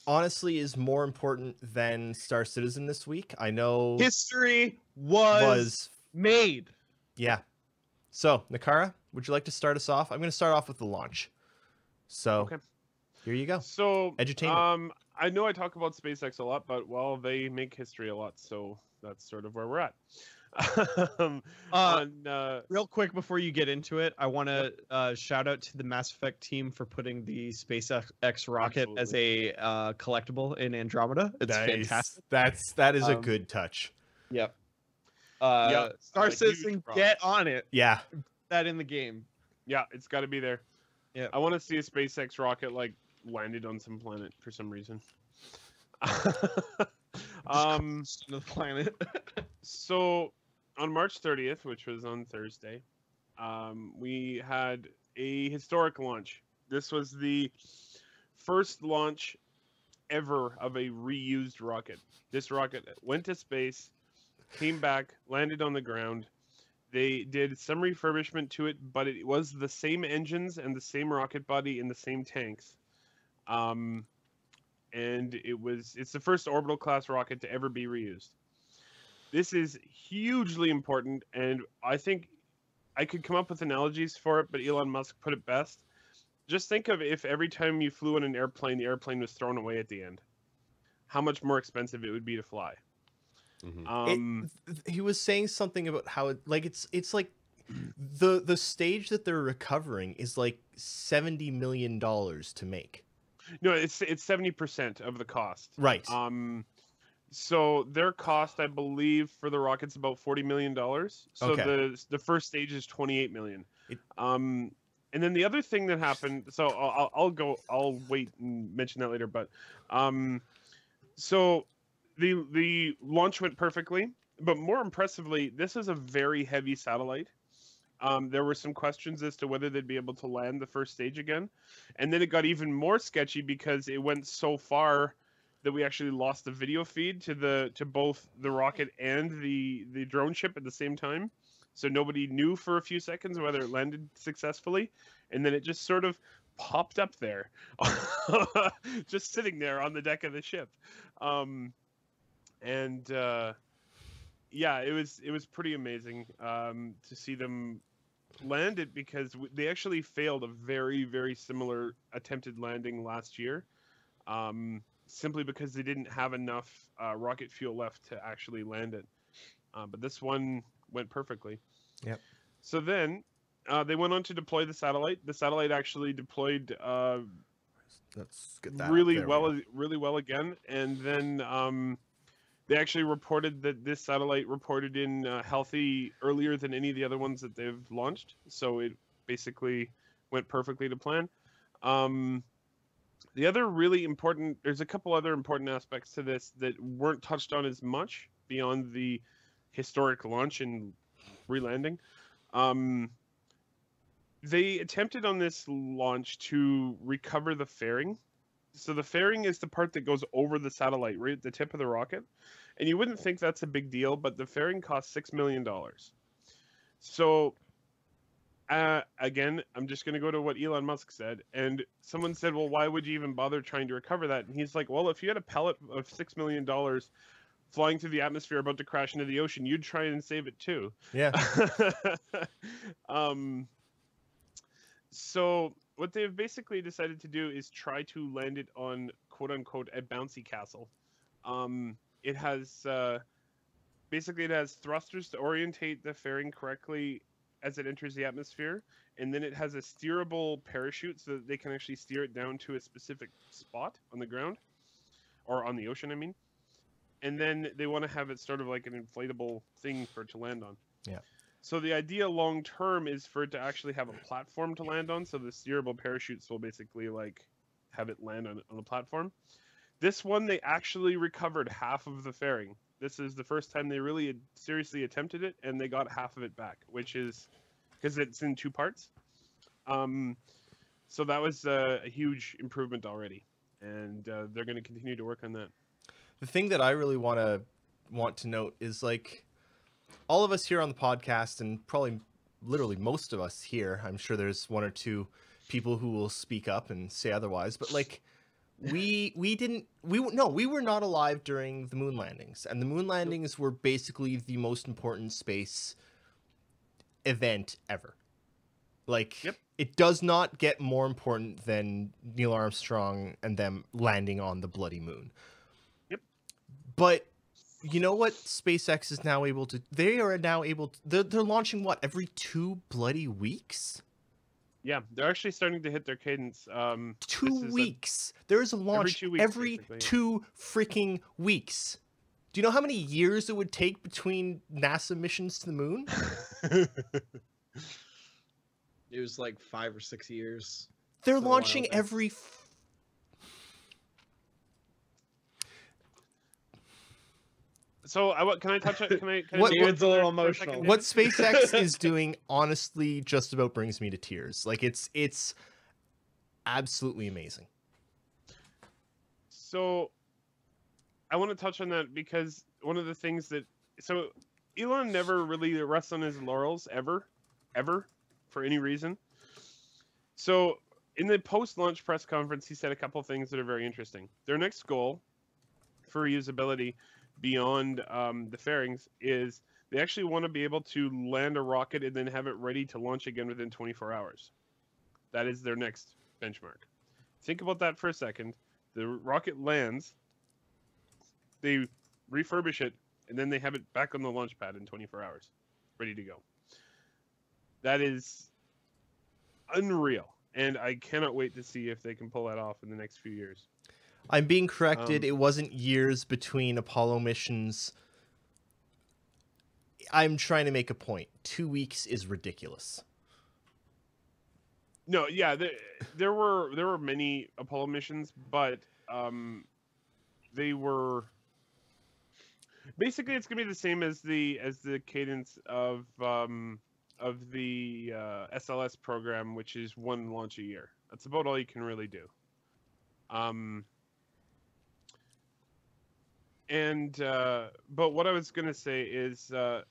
honestly is more important than Star Citizen this week. I know History was, was made. yeah. So, Nakara, would you like to start us off? I'm going to start off with the launch. So, Okay. here you go. So, Edutainment. um, I know I talk about SpaceX a lot, but well, they make history a lot, so that's sort of where we're at. um, Uh, on, uh, Real quick before you get into it, I want to uh, shout out to the Mass Effect team for putting the SpaceX rocket as a uh, collectible in Andromeda. It's Nice. fantastic. That's that is a Um, good touch. Yep. Uh, Yeah, Star Citizen, get on it. Yeah. That in the game. yeah, it's got to be there. Yeah. I want to see a SpaceX rocket like landed on some planet for some reason. um. to the planet. So on March 30th, which was on Thursday, um, we had a historic launch. This was the first launch ever of a reused rocket. This rocket went to space, came back, landed on the ground. They did some refurbishment to it, but it was the same engines and the same rocket body and the same tanks. Um, and it was it's the first orbital class rocket to ever be reused. This is hugely important, and I think I could come up with analogies for it, but Elon Musk put it best. Just think of if every time you flew on an airplane, the airplane was thrown away at the end. How much more expensive it would be to fly. Mhm. Um, th- he was saying something about how it like it's it's like the the stage that they're recovering is like 70 million dollars to make. no, it's it's seventy percent of the cost. Right. Um, so their cost, I believe, for the rocket's about forty million dollars. So Okay. the the first stage is twenty eight million. It- Um, and then the other thing that happened. So I'll, I'll- I'll go. I'll wait and mention that later. But um, so the the launch went perfectly. But more impressively, this is a very heavy satellite. Um, there were some questions as to whether they'd be able to land the first stage again, and then it got even more sketchy because it went so far that we actually lost the video feed to the to both the rocket and the the drone ship at the same time. So nobody knew for a few seconds whether it landed successfully, and then it just sort of popped up there, just sitting there on the deck of the ship. Um, and uh, yeah, it was it was pretty amazing um, to see them land it because they actually failed a very very similar attempted landing last year, um, simply because they didn't have enough uh, rocket fuel left to actually land it. Uh, but this one went perfectly. Yep. So then uh, they went on to deploy the satellite. The satellite actually deployed uh, Let's get that. really There we well, really well again. And then um, they actually reported that this satellite reported in uh, healthy earlier than any of the other ones that they've launched. So it basically went perfectly to plan. Um, the other really important, there's a couple other important aspects to this that weren't touched on as much beyond the historic launch and relanding. Um, they attempted on this launch to recover the fairing. So the fairing is the part that goes over the satellite, right at the tip of the rocket. And you wouldn't think that's a big deal, but the fairing costs six million dollars. So uh, again, I'm just going to go to what Elon Musk said. And someone said, well, why would you even bother trying to recover that? And he's like, well, if you had a pellet of $6 million flying through the atmosphere about to crash into the ocean, you'd try and save it too. Yeah. um, so what they've basically decided to do is try to land it on quote unquote a bouncy castle. Um, it has uh, basically it has thrusters to orientate the fairing correctly as it enters the atmosphere, and then it has a steerable parachute so that they can actually steer it down to a specific spot on the ground or on the ocean. I mean, and then they want to have it sort of like an inflatable thing for it to land on. Yeah. So the idea long term is for it to actually have a platform to land on. So the steerable parachutes will basically like have it land on, on a platform. This one they actually recovered half of the fairing. This is the first time they really seriously attempted it, and they got half of it back, which is because it's in two parts. Um, so that was uh, a huge improvement already, and uh, they're going to continue to work on that. the thing that I really want to want to note is like all of us here on the podcast and probably literally most of us here I'm sure there's one or two people who will speak up and say otherwise but like we we didn't we no we were not alive during the moon landings and the moon landings were basically the most important space event ever like Yep. it does not get more important than Neil Armstrong and them landing on the bloody moon Yep. but you know what SpaceX is now able to? They are now able. To, they're they're launching what every two bloody weeks. Yeah, they're actually starting to hit their cadence. Um, Two is a- weeks. there is a launch two weeks, every two freaking weeks. Do you know how many years it would take between NASA missions to the moon? It was like five or six years. They're For a while launching every. So I what can I touch it? Can I? Can What- I David's a little for emotional. second? what SpaceX is doing honestly just about brings me to tears. Like it's it's absolutely amazing. So I want to touch on that because one of the things that so Elon never really rests on his laurels ever, ever, for any reason. So in the post-launch press conference, he said a couple things that are very interesting. Their next goal for usability beyond um, the fairings is they actually want to be able to land a rocket and then have it ready to launch again within 24 hours. That is their next benchmark. Think about that for a second. The rocket lands, they refurbish it, and then they have it back on the launch pad in 24 hours, ready to go. That is unreal, and I cannot wait to see if they can pull that off in the next few years. I'm being corrected. Um, it wasn't years between Apollo missions. I'm trying to make a point. Two weeks is ridiculous. No, yeah, there, there were there were many Apollo missions, but um, they were basically it's gonna be the same as the as the cadence of um, of the uh, SLS program, which is one launch a year. That's about all you can really do. Um, and uh, but what I was gonna say is. Uh,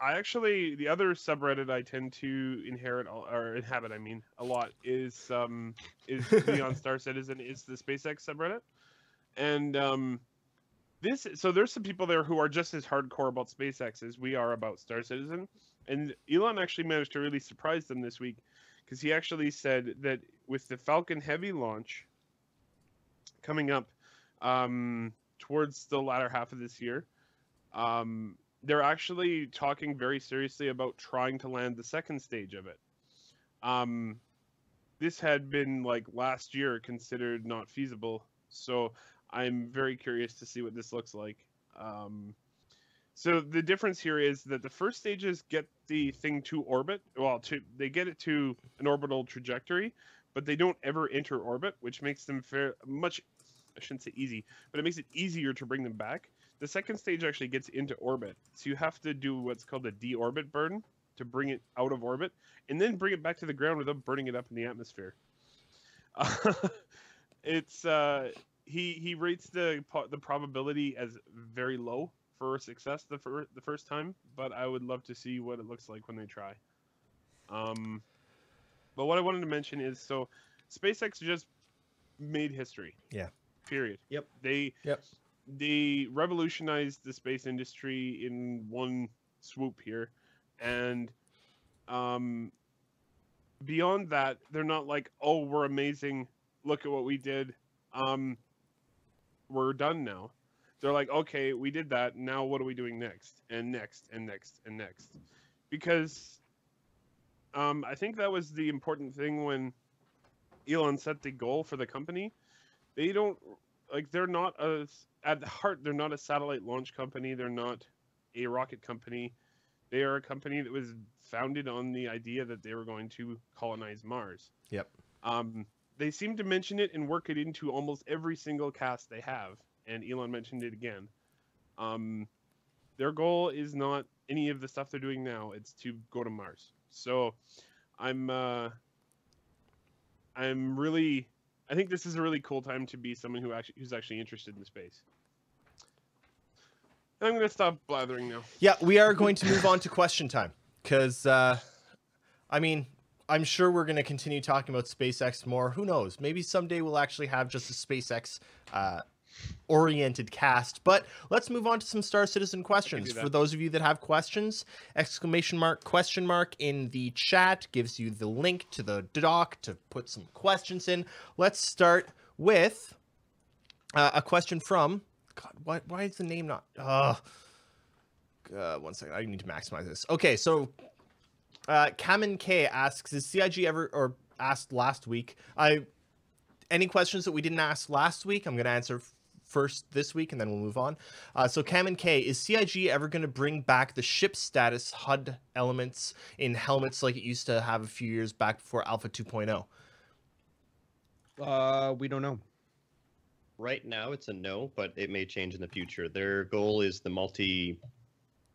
I actually the other subreddit I tend to inherit or inhabit I mean a lot is um is Beyond Star Citizen is the SpaceX subreddit, and um this so there's some people there who are just as hardcore about SpaceX as we are about Star Citizen, and Elon actually managed to really surprise them this week because he actually said that with the Falcon Heavy launch coming up um towards the latter half of this year um they're actually talking very seriously about trying to land the second stage of it. Um, this had been like last year considered not feasible, so I'm very curious to see what this looks like. Um, so the difference here is that the first stages get the thing to orbit. Well, to they get it to an orbital trajectory, but they don't ever enter orbit, which makes them fair much. I shouldn't say easy, but it makes it easier to bring them back the second stage actually gets into orbit. So you have to do what's called a deorbit burn to bring it out of orbit and then bring it back to the ground without burning it up in the atmosphere. Uh, it's uh, he he rates the the probability as very low for success the fir- the first time, but I would love to see what it looks like when they try. Um, but what I wanted to mention is so SpaceX just made history. Yeah. Period. Yep. They Yep. they revolutionized the space industry in one swoop here and um beyond that they're not like oh we're amazing look at what we did um we're done now they're like okay we did that now what are we doing next and next and next and next because um i think that was the important thing when elon set the goal for the company they don't like they're not a at the heart they're not a satellite launch company. They're not a rocket company. They are a company that was founded on the idea that they were going to colonize mars. Yep. um, they seem to mention it and work it into almost every single cast they have and elon mentioned it again. Um, their goal is not any of the stuff they're doing now. It's to go to mars. So i'm uh, i'm really I think this is a really cool time to be someone who actually who's actually interested in space. I'm gonna stop blathering now. Yeah, we are going to move on to question time because, uh, I mean, I'm sure we're to continue talking about SpaceX more. Who knows? Maybe someday we'll actually have just a SpaceX uh, oriented cast. But let's move on to some Star Citizen questions. For those of you that have questions, exclamation mark question mark in the chat gives you the link to the doc to put some questions in. Let's start with uh, a question from God, why why is the name not? Uh, uh, one second. I need to maximize this. Okay, so uh, Kamen K asks, "Is CIG ever or asked last week? I any questions that we didn't ask last week? I'm going to answer first this week, and then we'll move on. Uh, so and K, is CIG ever going to bring back the ship status HUD elements in helmets like it used to have a few years back before Alpha oh? 2.0? Uh, we don't know. Right now, it's a no, but it may change in the future. Their goal is the multi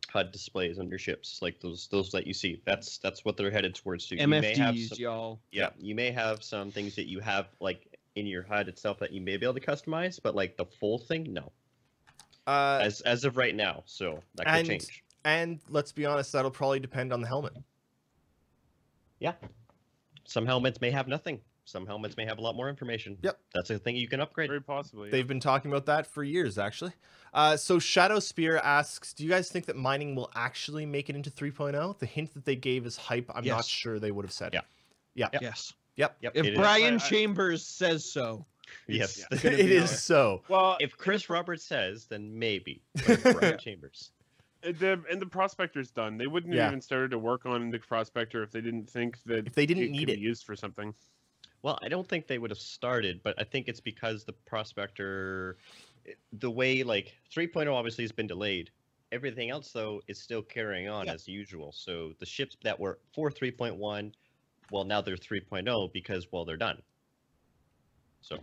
HUD displays on your ships, like those those that you see. That's that's what they're headed towards. To. You may have MFDs, some- y'all. yeah, you may have some things that you have like in your HUD itself that you may be able to customize, but like the full thing, no. Uh, As as of right now, so that could and- change. and let's be honest, that'll probably depend on the helmet. Yeah, some helmets may have nothing. Some helmets may have a lot more information. Yep. That's a thing you can upgrade. Very possibly. They've been talking about that for years, actually. Uh, so Shadow Spear asks, "Do you guys think that mining will actually make it into 3.0? The hint that they gave is hype. I'm not sure they would have said. Yeah. Yeah. Yes. Yep. Yep. If it is. Brian I- I- Chambers says so. yes. Yeah. it gonna be is there. so. well, If Chris Roberts says, then maybe. But Brian Chambers. and the and the prospector's done. They wouldn't Yeah. have even started to work on the prospector if they didn't think that If they didn't it need could it. be used for something. Well, I don't think they would have started, but I think it's because the prospector, the way like 3.0 obviously has been delayed. Everything else though is still carrying on Yeah. as usual. So the ships that were for 3.1, well now they're 3.0 because well they're done. So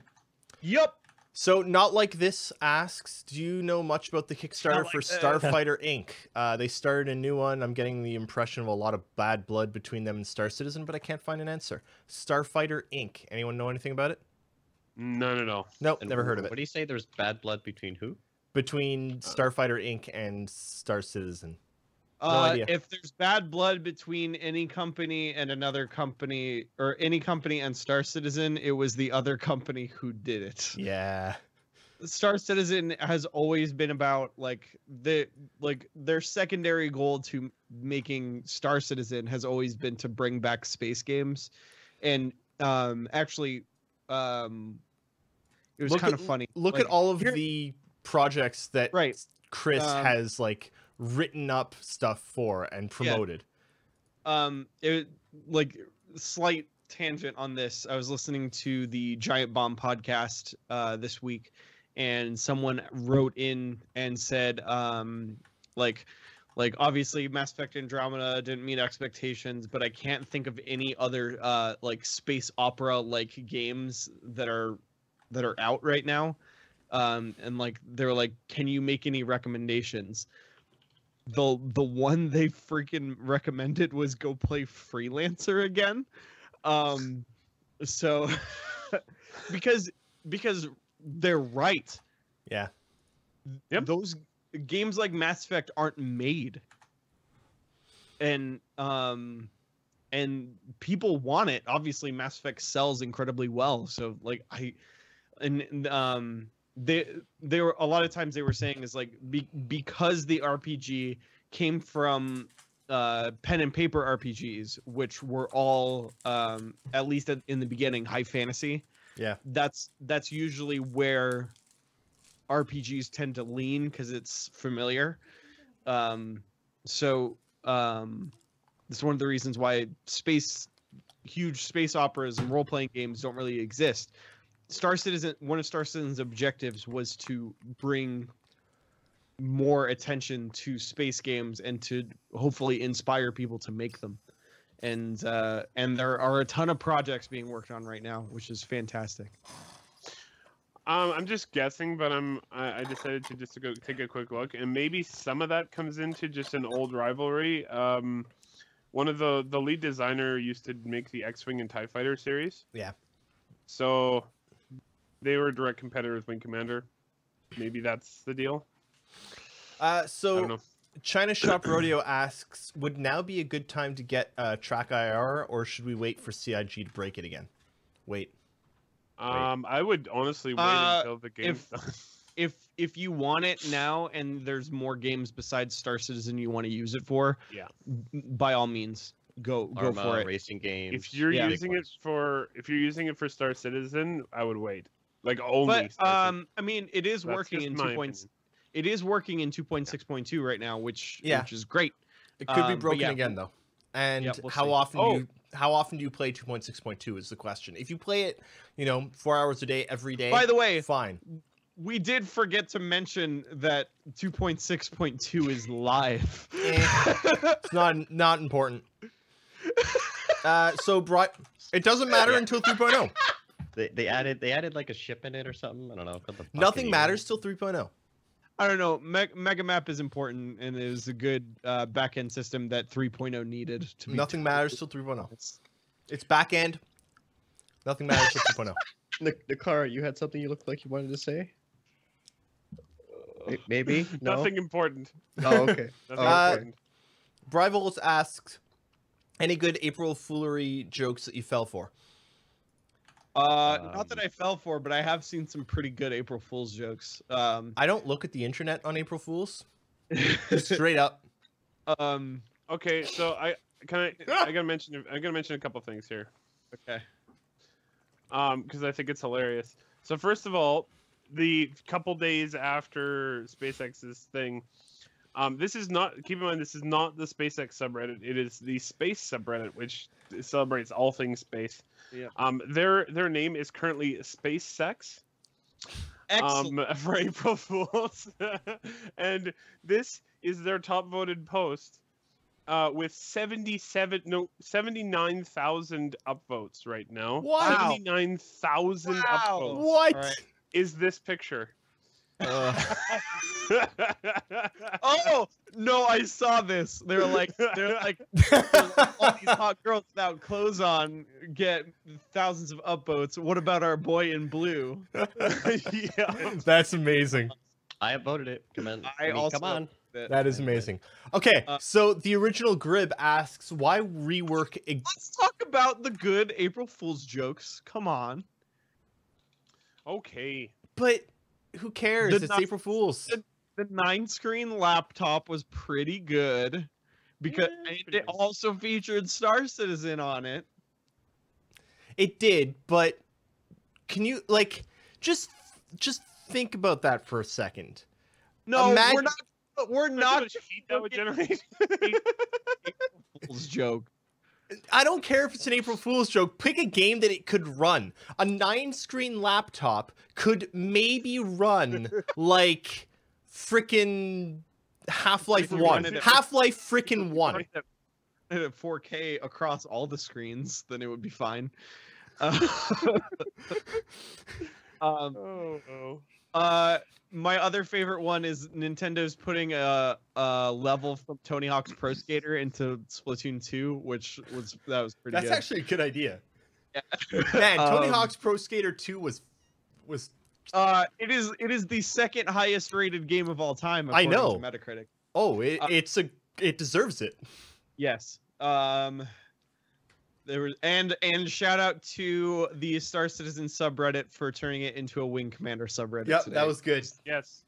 Yep. So, not like this asks, do you know much about the Kickstarter Not for like this. Starfighter Inc? Uh, they started a new one. I'm getting the impression of a lot of bad blood between them and Star Citizen, but I can't find an answer. Starfighter Inc. Anyone know anything about it? No, no, no. Nope, and never heard of it. What do you say? There's bad blood between who? Between Starfighter Inc. and Star Citizen. Uh, if there's bad blood between any company and another company, or any company and Star Citizen, it was the other company who did it. Yeah. Star Citizen has always been about like the like their secondary goal to making Star Citizen has always been to bring back space games, and um actually um it was kind of funny. Look Like, at all of here- the projects that Right. Chris Um, has like written up stuff for and promoted. um it like slight tangent on this. I was listening to the giant bomb podcast uh this week and someone wrote in and said um like like obviously mass effect andromeda didn't meet expectations but i can't think of any other uh like space opera like games that are that are out right now. Um and like they're like can you make any recommendations the the one they freaking recommended was go play freelancer again. Um so because because they're right. Yeah. Yep. those games like mass effect aren't made. And um and people want it. Obviously mass effect sells incredibly well. So like i and and, um they they were a lot of times they were saying is like be, because the rpg came from uh pen and paper rpgs which were all um at least in the beginning high fantasy. Yeah. that's that's usually where rpgs tend to lean because it's familiar. Um so um it's one of the reasons why space huge space operas and role-playing games don't really exist star citizen one of star citizen's objectives was to bring more attention to space games and to hopefully inspire people to make them and uh and there are a ton of projects being worked on right now which is fantastic Um, I'm just guessing, but I'm I, I decided to just to go take a quick look, and maybe some of that comes into just an old rivalry. Um, one of the the lead designer used to make the X-wing and Tie Fighter series. Yeah. So they were direct competitors, with Wing Commander. Maybe that's the deal. Uh, so. China Shop Rodeo asks, would now be a good time to get uh, Track IR, or should we wait for CIG to break it again? Wait. Um, I would honestly wait Uh, until the game. done. if if you want it now and there's more games besides star citizen you want to use it for Yeah. b- by all means go go Arma, for it racing games. If you're Yeah. using it for if you're using it for Star Citizen, I would wait. Like only. But um, I mean, it is That's working in two points. It is working in two point six point two right now, which Yeah. which is great. It could be Um, but broken yeah, again though. And yeah, we'll how see. often Oh. do you how often do you play 2.6.2 is the question. If you play it, you know, 4 hours a day every day, By the way, fine. we did forget to mention that two point six point two is live. Eh. It's not not important. Uh so Bri- it doesn't matter Yeah. until 3.0. They, they added they added like a ship in it or something. I don't know. the Nothing matters till oh. 3.0. I don't know. Meg- Mega Map is important and it is a good uh, backend system that 3.0 needed to be. Nothing matters till 3.0. It's- It's back end. Nothing matters till oh. 2.0. Nic- Nakara, you had something you looked like you wanted to say? May- Maybe? No? Nothing important. Oh, okay. Nothing Uh, important. Brivols asked any good April foolery jokes that you fell for? Uh, not that Um, I fell for, but I have seen some pretty good April Fool's jokes. Um, I don't look at the internet on April Fools. Straight up. um, Okay, so I can I I gotta mention I gotta mention a couple things here. okay. um because i think it's hilarious so first of all the couple days after spacex's thing um this is not keep in mind this is not the spacex subreddit it is the space subreddit which celebrates all things space Yeah. um their their name is currently space sex Excellent. um for april fools and this is their top voted post uh with 77 no 79,000 upvotes right now Wow. 79,000 Wow. upvotes What? Alright. is this picture Uh, oh no, I saw this. They're like, they're like, all these hot girls without clothes on get thousands of upvotes. What about our boy in blue? yeah that's amazing. I voted it. Come on. I mean, also- come on. That is amazing. Okay, Uh, so the original Grib asks why rework. Ex- Let's talk about the good April Fool's jokes. Come on. okay but who cares? The it's not- April Fools. the- The nine screen laptop was pretty good because Yeah, and pretty it good. also featured Star Citizen on it. It did, but can you like just just think about that for a second? No, Imagine- we're not. We're not how much heat that would generate Fool's joke. I don't care if it's an April Fool's joke. Pick a game that it could run. A nine-screen laptop could maybe run like frickin' Half-Life If One. Half-Life frickin' One. At- at 4K across all the screens, then it would be fine. Uh, um, oh, oh. Uh, my other favorite one is Nintendo's putting a, a level from Tony Hawk's Pro Skater into Splatoon 2, which was that was pretty That's good. actually a good idea. Yeah. Man, Tony Um, Hawk's Pro Skater 2 was was Uh, it is it is the second highest rated game of all time. I know. To Metacritic. oh, it, Uh, it's a it deserves it. Yes. Um there was and and shout out to the Star Citizen subreddit for turning it into a Wing Commander subreddit. Yep, today. that was good. yes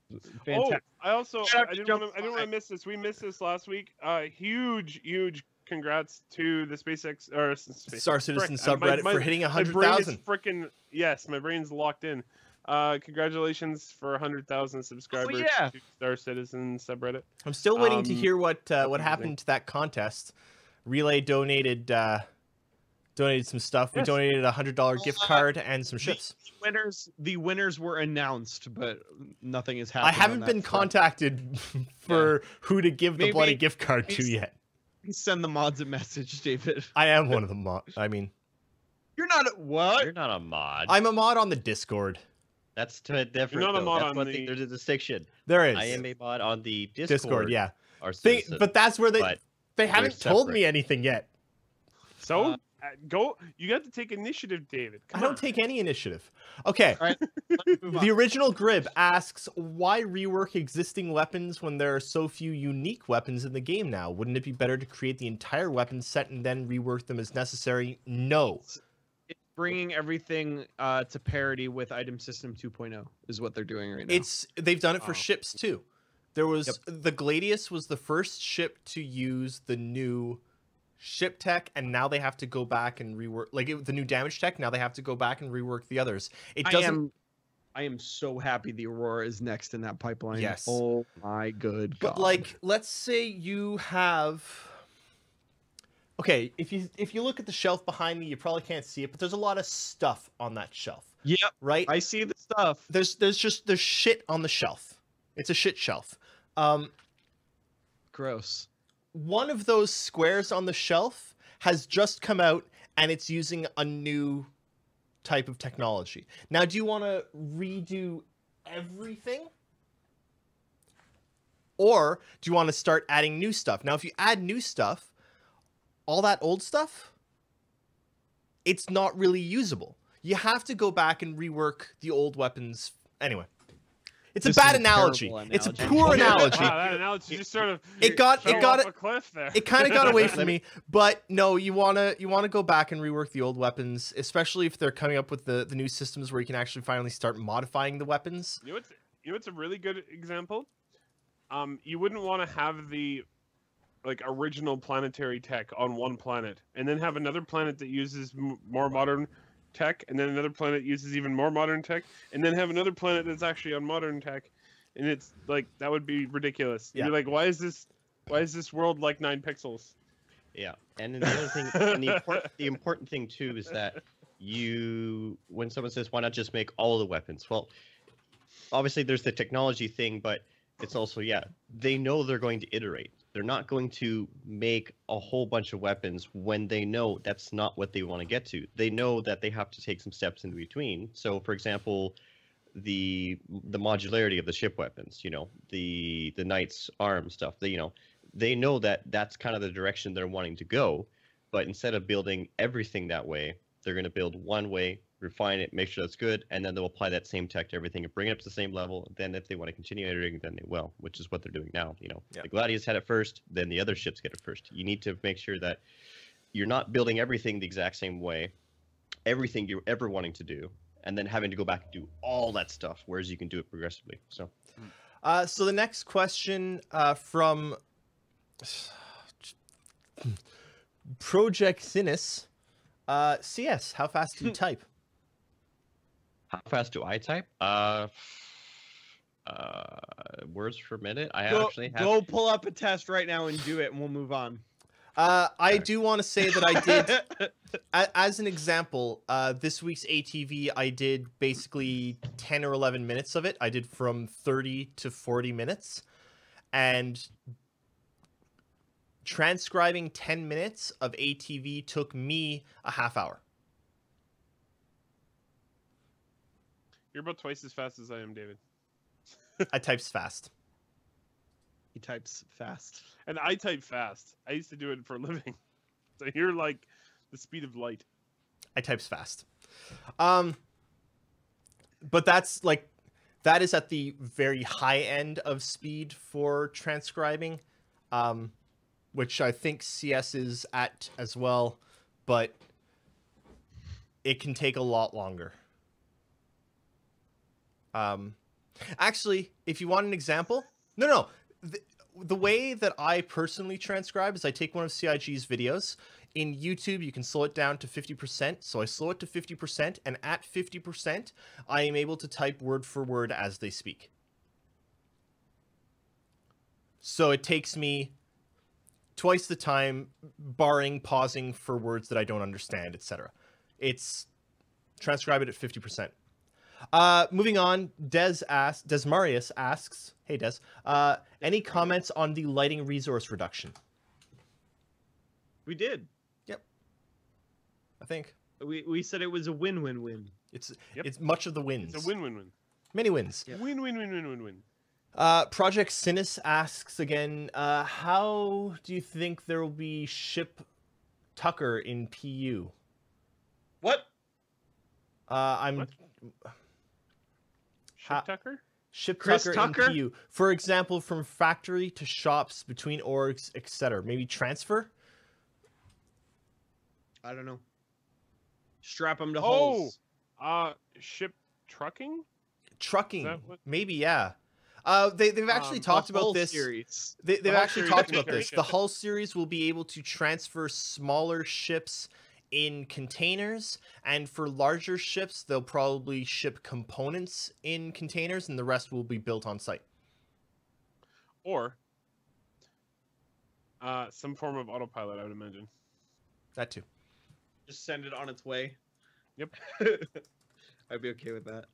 fantastic. Oh, I also Shout I didn't Jump want to I didn't want to miss this. We missed this last week. Uh, huge, huge congrats to the SpaceX or s- Star Citizen frick, uh, my- subreddit my- for hitting my brain is 100,000. freaking yes, my brain's locked in. Uh, congratulations for a 100,000 subscribers Oh, yeah. to Star Citizen subreddit. I'm still waiting to Um, hear what uh, what happened to that contest. Relay donated uh, donated some stuff. We donated a hundred dollar gift Uh, card and some ships. The winners the winners were announced, but nothing is I happening. on haven't been front. contacted for who to give the Maybe- bloody gift card to yet. Send the mods a message, David. I am one of the mod. I mean, You're not a what? You're not a mod. I'm a mod on the Discord. That's to different. not a though. mod That's on one the- thing. There's a distinction. There is I am a mod on the Discord. Discord. Yeah, Our they, but that's where they but they haven't told me anything yet. So uh, go. You got to take initiative, David. Come I don't on. take any initiative. Okay. All right, let's move on. The original Grib asks, why rework existing weapons when there are so few unique weapons in the game now? Wouldn't it be better to create the entire weapon set and then rework them as necessary? No. It's bringing everything uh, to parity with item system 2.0 is what they're doing right now. It's they've done it for Oh. ships too. There was Yep. the Gladius was the first ship to use the new ship tech and now they have to go back and rework like it, the new damage tech now they have to go back and rework the others. It doesn't am I am so happy the Aurora is next in that pipeline. Yes. Oh my good God. But like, let's say you have. Okay, if you if you look at the shelf behind me, you probably can't see it, but there's a lot of stuff on that shelf, Yep, right? I see the stuff. there's there's just there's shit on the shelf. It's a shit shelf. Um, Gross. One of those squares on the shelf has just come out and it's using a new type of technology. Now, do you want to redo everything? Or do you want to start adding new stuff? Now, if you add new stuff, all that old stuff, it's not really usable. You have to go back and rework the old weapons. Anyway, it's This a bad is a analogy. terrible It's a analogy. poor Wow, analogy. that analogy just sort of It got- it got off it- a cliff there. it kind of got away from me- me but no you want to you want to go back and rework the old weapons especially if they're coming up with the the new systems where you can actually finally start modifying the weapons You know what's you know what's a really good example? Um, you wouldn't want to have the like original planetary tech on one planet, and then have another planet that uses m- more modern tech, and then another planet uses even more modern tech, and then have another planet that's actually on modern tech, and it's like that would be ridiculous. Yeah. You're like, why is this? Why is this world like nine pixels? Yeah, and then the other thing, and the, the important thing too is that you, when someone says, "Why not just make all the weapons?" Well, obviously there's the technology thing, but it's also yeah, they know they're going to iterate. They're not going to make a whole bunch of weapons when they know that's not what they want to get to. They know that they have to take some steps in between. So, for example, the the modularity of the ship weapons, you know, the the knight's arm stuff. They you know they know that that's kind of the direction they're wanting to go. But instead of building everything that way, they're going to build one way, refine it, make sure that's good, and then they'll apply that same tech to everything and bring it up to the same level. Then, if they want to continue iterating, then they will, which is what they're doing now. You know, Yeah. the Gladius had it first, then the other ships get it first. You need to make sure that you're not building everything the exact same way, everything you're ever wanting to do, and then having to go back and do all that stuff, whereas you can do it progressively. So, uh, so the next question uh, from project Sinus uh, cs how fast do you type how fast do I type? Uh, uh, words per minute. I Go, actually have. go pull up a test right now and do it, and we'll move on. uh, i Sorry. do want to say that i did a- as an example, uh, this week's ATV, I did basically 10 or 11 minutes of it. I did from 30 to 40 minutes. And transcribing 10 minutes of ATV took me a half hour. You're about twice as fast as I am, David. I types fast. he types fast. And I type fast. I used to do it for a living. So you're like the speed of light. I types fast. Um, but that's like, that is at the very high end of speed for transcribing, um, which I think CS is at as well, but it can take a lot longer. Um, actually, if you want an example, no, no, the, the way that I personally transcribe is I take one of CIG's videos. In YouTube, you can slow it down to 50%. So I slow it to 50%, and at 50%, I am able to type word for word as they speak. So it takes me twice the time, barring pausing for words that I don't understand, etc. It's transcribe it at 50%. Uh, moving on, Des asks, Des Marius asks, hey Des, uh, any comments on the lighting resource reduction? We did. Yep. I think We we said it was a win-win-win. it's Yep. it's much of the wins. It's a win-win-win. Many wins. Yeah. Win, win, win, win, win, win. Uh, Project Sinus asks again, uh, how do you think there will be ship Tucker in PU? What? Uh, I'm What? Ha- Ship Tucker? ship Chris Tucker, Tucker? in PU. For example, from factory to shops, between orgs, etc. Maybe transfer. I don't know. Strap them to Oh! hulls. Uh, ship trucking? Trucking, what- maybe yeah. Uh, they they've actually Um, the talked about this. Series. They, they've Hull actually series talked about this. The. Hull series will be able to transfer smaller ships in containers, and for larger ships, they'll probably ship components in containers, and the rest will be built on site. Or uh, some form of autopilot, I would imagine. That too. Just send it on its way. Yep. I'd be okay with that.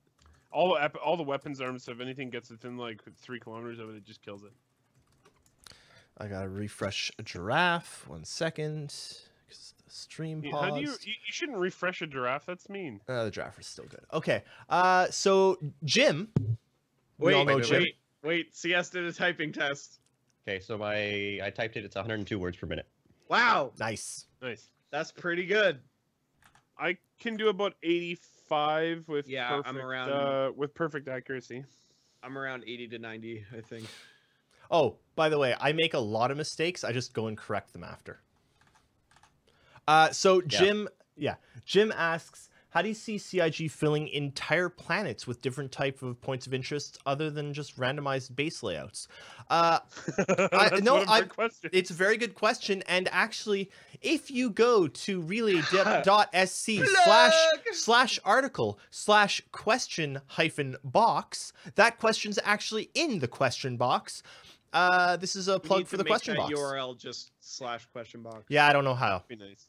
All the ep- all the weapons arms, so if anything gets within like three kilometers of it, it just kills it. I gotta refresh a giraffe. One second. 'Cause the stream Yeah. How do you, you? You shouldn't refresh a giraffe. That's mean. Uh, the giraffe is still good. Okay. Uh, so Jim. We Wait, all know wait, Jim. wait, wait. CS did a typing test. Okay, so my I typed it. It's 102 words per minute. Wow, Nice. Nice. that's pretty good. I can do about eighty-five with Yeah, I'm around- uh, with perfect accuracy. I'm around 80 to 90, I think. Oh, by the way, I make a lot of mistakes. I just go and correct them after. Uh, so Jim, yeah, Jim asks, how do you see CIG filling entire planets with different type of points of interest other than just randomized base layouts? Uh, That's no, one of our I- it's a very good question, and actually, if you go to relay.sc slash slash article slash question hyphen box, that question's actually in the question box. Uh, this is a We plug need for to the make question that box. URL just slash question box. Yeah, I don't know how. be nice.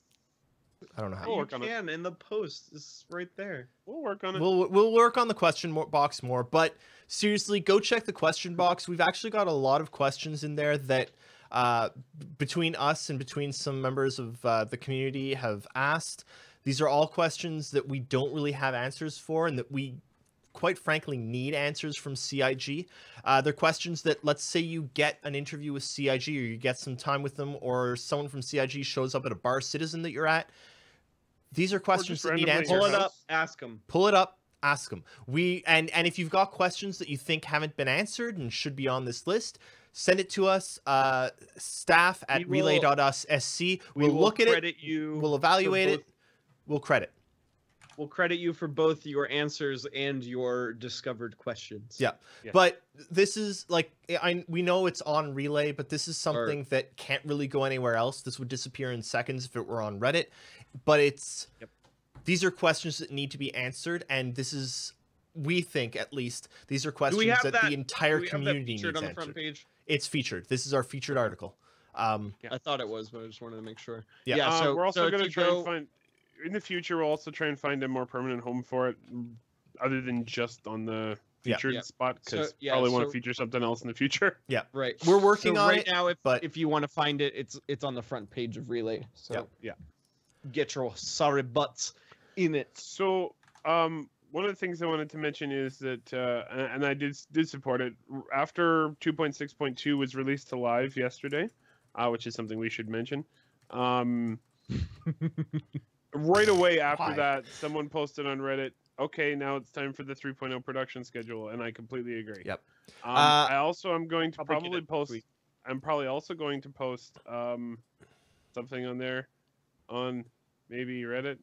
I don't know how. We'll you work on it. can in the post. It's right there. We'll work on it. We'll we'll work on the question box more, but seriously, go check the question box. We've actually got a lot of questions in there that uh, between us and between some members of uh, the community have asked. These are all questions that we don't really have answers for, and that we, quite frankly, need answers from CIG. Uh, they're questions that, let's say, you get an interview with CIG, or you get some time with them, or someone from CIG shows up at a bar citizen that you're at. These are questions that need randomly answers your Pull it up. Ask them. pull it up ask them we and and if you've got questions that you think haven't been answered and should be on this list send it to us uh staff at We will- relay.us sc We we'll will look at it you. we'll for evaluate it we'll credit We'll credit you for both your answers and your discovered questions. Yeah. Yeah. but this is like i we know it's on relay but this is something that can't really go anywhere else this would disappear in seconds if it were on reddit but it's Yep. these are questions that need to be answered and this is we think at least these are questions that, that? the entire Do we have that community featured needs on the answered front page. It's featured. This is our featured article. Um, Yeah. I thought it was, but I just wanted to make sure. Yeah. Yeah. Uh, so we're also so going to to try go, and find in the future. We'll also try and find a more permanent home for it, mm, other than just on the Yeah. featured Yeah. spot. So, Because yeah, probably want to feature something else in the future. Yeah, right. we're working so on right it. now. If but- if you want to find it, it's it's on the front page of Relay. So Yep. Yeah. Get your sorry butts in it. So, um, one of the things I wanted to mention is that, uh, and and I did did support it after 2.6.2 was released to live yesterday, uh, which is something we should mention. Um, right away after Why? that, someone posted on Reddit, "Okay, now it's time for the 3.0 production schedule," and I completely agree. Yep. Um, Uh, I also am going to I'll make it probably post. tweet. I'm probably also going to post um, something on there, on maybe Reddit,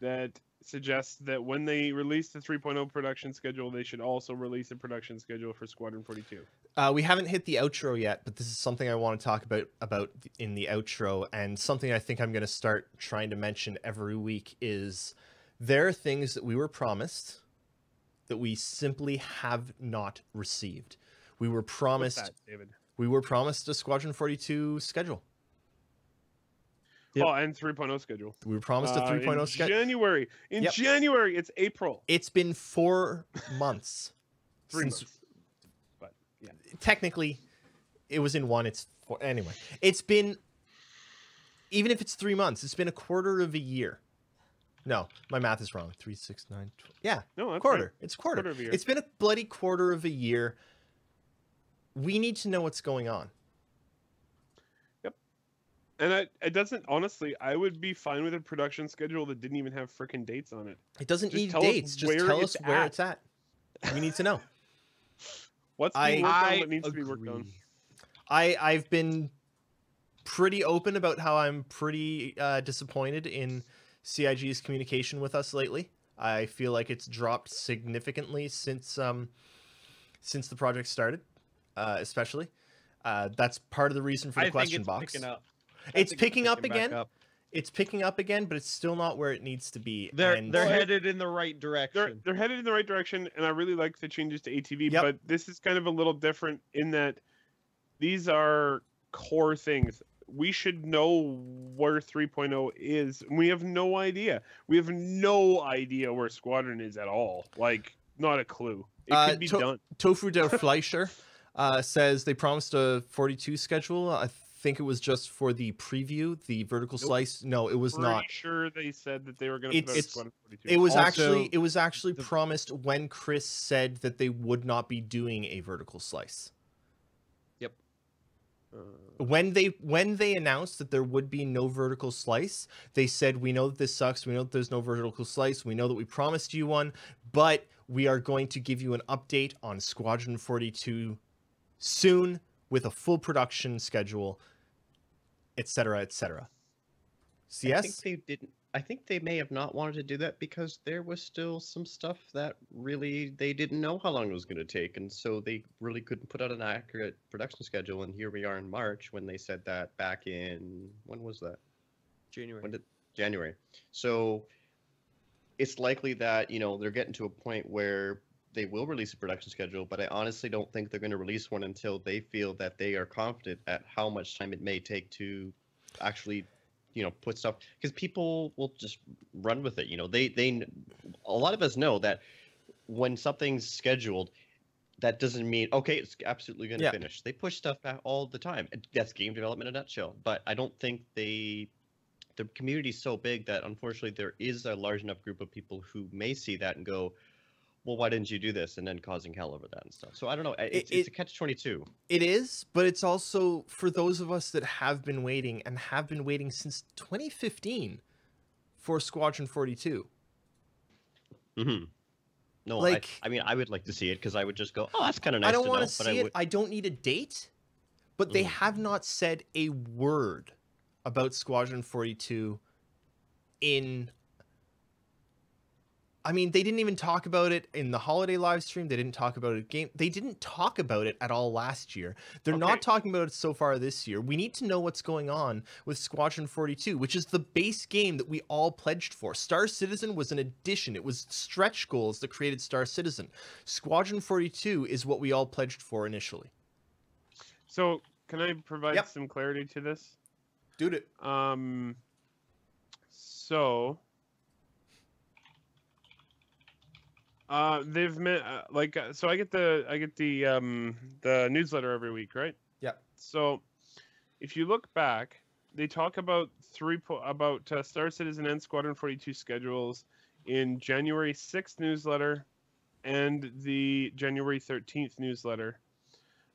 that suggests that when they release the 3.0 production schedule, they should also release a production schedule for Squadron 42. Uh, we haven't hit the outro yet, but this is something I want to talk about about in the outro, and something I think I'm going to start trying to mention every week is there are things that we were promised that we simply have not received. We were promised that, David? we were promised a Squadron 42 schedule. Yep. Oh, and 3.0 schedule. We were promised a Uh, 3.0 in schedule. January. In Yep. January, it's April. It's been four months. Three since- months. But yeah. technically it was in one it's four anyway it's been even if it's three months it's been a quarter of a year no my math is wrong three six nine 12. yeah No, quarter right. it's quarter. Quarter of a year. it's been a bloody quarter of a year we need to know what's going on And I, it doesn't honestly. I would be fine with a production schedule that didn't even have freaking dates on it. it doesn't Just need dates just where tell us where at. it's at we need to know What's I- being worked on? I What needs to be worked on? agree. I I've been pretty open about how I'm pretty uh, disappointed in CIG's communication with us lately. I feel like it's dropped significantly since um since the project started, uh, especially. Uh, that's part of the reason for the I think question it's box. Picking up. I It's picking up again? up. it's picking up again, but it's still not where it needs to be. They're and they're Well, headed in the right direction. they're direction. they're headed in the right direction, and I really like the changes to ATV. Yep. But this is kind of a little different in that these are core things. We should know where 3.0 is. We have no idea. We have no idea where Squadron is at all. Like, not a clue. It Uh, could be to- done. Tofu der Fleischer uh, says they promised a 42 schedule. I think it was just for the preview, the vertical Nope. slice. No, it was Pretty not. sure they said that they were going to put out It's- It was Also, actually it was actually the- promised when Chris said that they would not be doing a vertical slice. Uh, When they when they announced that there would be no vertical slice, they said we know that this sucks. We know that there's no vertical slice. We know that we promised you one, but we are going to give you an update on Squadron 42 soon with a full production schedule, etc., etc. I think they didn't. I think they may have not wanted to do that because there was still some stuff that really they didn't know how long it was going to take, and so they really couldn't put out an accurate production schedule. And here we are in March when they said that back in when was that? January. When did January? So it's likely that you know they're getting to a point where they will release a production schedule, but I honestly don't think they're going to release one until they feel that they are confident at how much time it may take to actually you know put stuff because people will just run with it you know they they a lot of us know that when something's scheduled that doesn't mean okay it's absolutely going to Yeah. finish they push stuff back all the time that's game development in a nutshell but i don't think they the community is so big that unfortunately there is a large enough group of people who may see that and go well why didn't you do this and then causing hell over that and stuff so i don't know it's, it's a catch 22 It is, but it's also for those of us that have been waiting and have been waiting since 2015 for Squadron 42. Mm hmm. no Like- I, I mean i would like to see it because i would just go oh that's kind of nice I don't to want know, to but see I it. would, I don't need a date, but they Mhm. have not said a word about Squadron 42 in I mean, they didn't even talk about it in the holiday live stream. They didn't talk about it game. They didn't talk about it at all last year. They're Okay. not talking about it so far this year. We need to know what's going on with Squadron 42, which is the base game that we all pledged for. Star Citizen was an addition. It was stretch goals that created Star Citizen. Squadron 42 is what we all pledged for initially. so, can I provide Yep. some clarity to this? Dude, it. Um. So. Uh, they've met uh, like uh, so. I get the I get the um the newsletter every week, right? Yeah. So, if you look back, they talk about three po- about uh, Star Citizen and Squadron Forty Two schedules in January sixth newsletter, and the January thirteenth newsletter.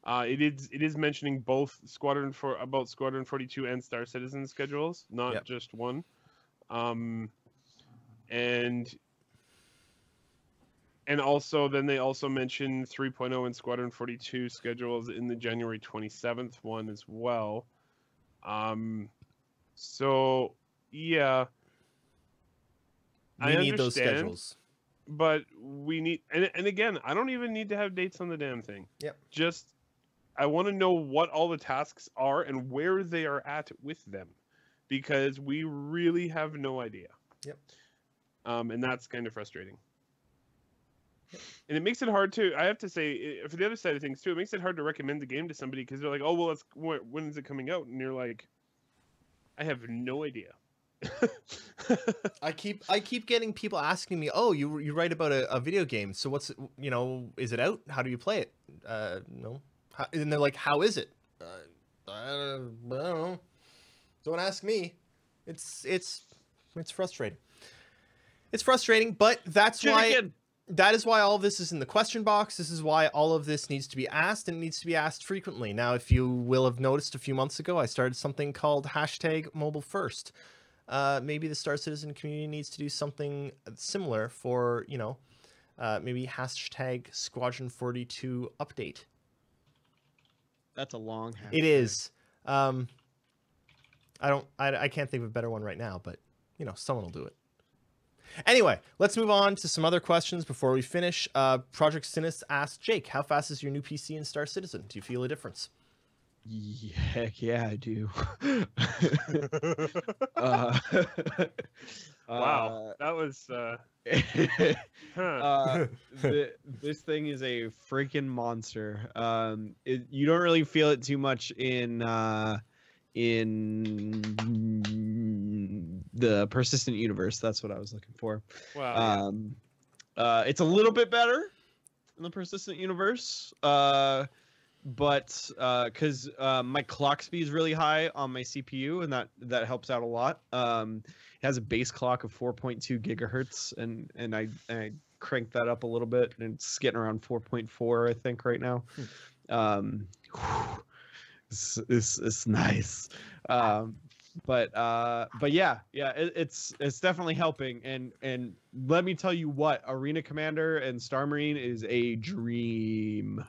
Uh, it is it is mentioning both Squadron for about Squadron Forty Two and Star Citizen schedules, not Yep. just one. Um, and and also then they also mentioned 3.0 and Squadron 42 schedules in the January 27th one as well. Um, so yeah, We I need those schedules. but we need and, and again i don't even need to have dates on the damn thing Yep. just i want to know what all the tasks are and where they are at with them because we really have no idea Yep. um and that's kind of frustrating and it makes it hard to i have to say for the other side of things too it makes it hard to recommend the game to somebody because they're like oh well it's when is it coming out and you're like i have no idea I keep I keep getting people asking me, "Oh, you you write about a, a video game. So what's you know, is it out? How do you play it?" Uh, no. How, and they're like, "How is it?" Uh, I, don't, know. Don't ask me. It's it's it's frustrating. It's frustrating, but that's why Chicken. That is why all of this is in the question box. This is why all of this needs to be asked and it needs to be asked frequently. Now, if you will have noticed a few months ago, I started something called hashtag mobile first. Uh, maybe the Star Citizen community needs to do something similar for, you know, uh, maybe hashtag Squadron 42 update. That's a long. hashtag. It is. Um, I don't. I, I can't think of a better one right now, but you know, someone will do it. Anyway, let's move on to some other questions before we finish. Uh, Project Sinus asked Jake, "How fast is your new PC in Star Citizen? Do you feel a difference?" Yeah, heck yeah, I do. uh, wow, that was. Uh, uh, huh. uh, th- this thing is a freaking monster. Um, it, you don't really feel it too much in uh, in the persistent universe. That's what I was looking for. wow. Um, uh, it's a little bit better in the persistent universe, uh, but because uh, my clock speed is really high on my CPU, and that that helps out a lot. Um, it has a base clock of 4.2 gigahertz, and and I and I cranked that up a little bit, and it's getting around 4.4, I think, right now. Um, whew, it's, it's it's nice. Um, but uh but yeah yeah it, it's it's definitely helping and and let me tell you what arena commander and star marine is a dream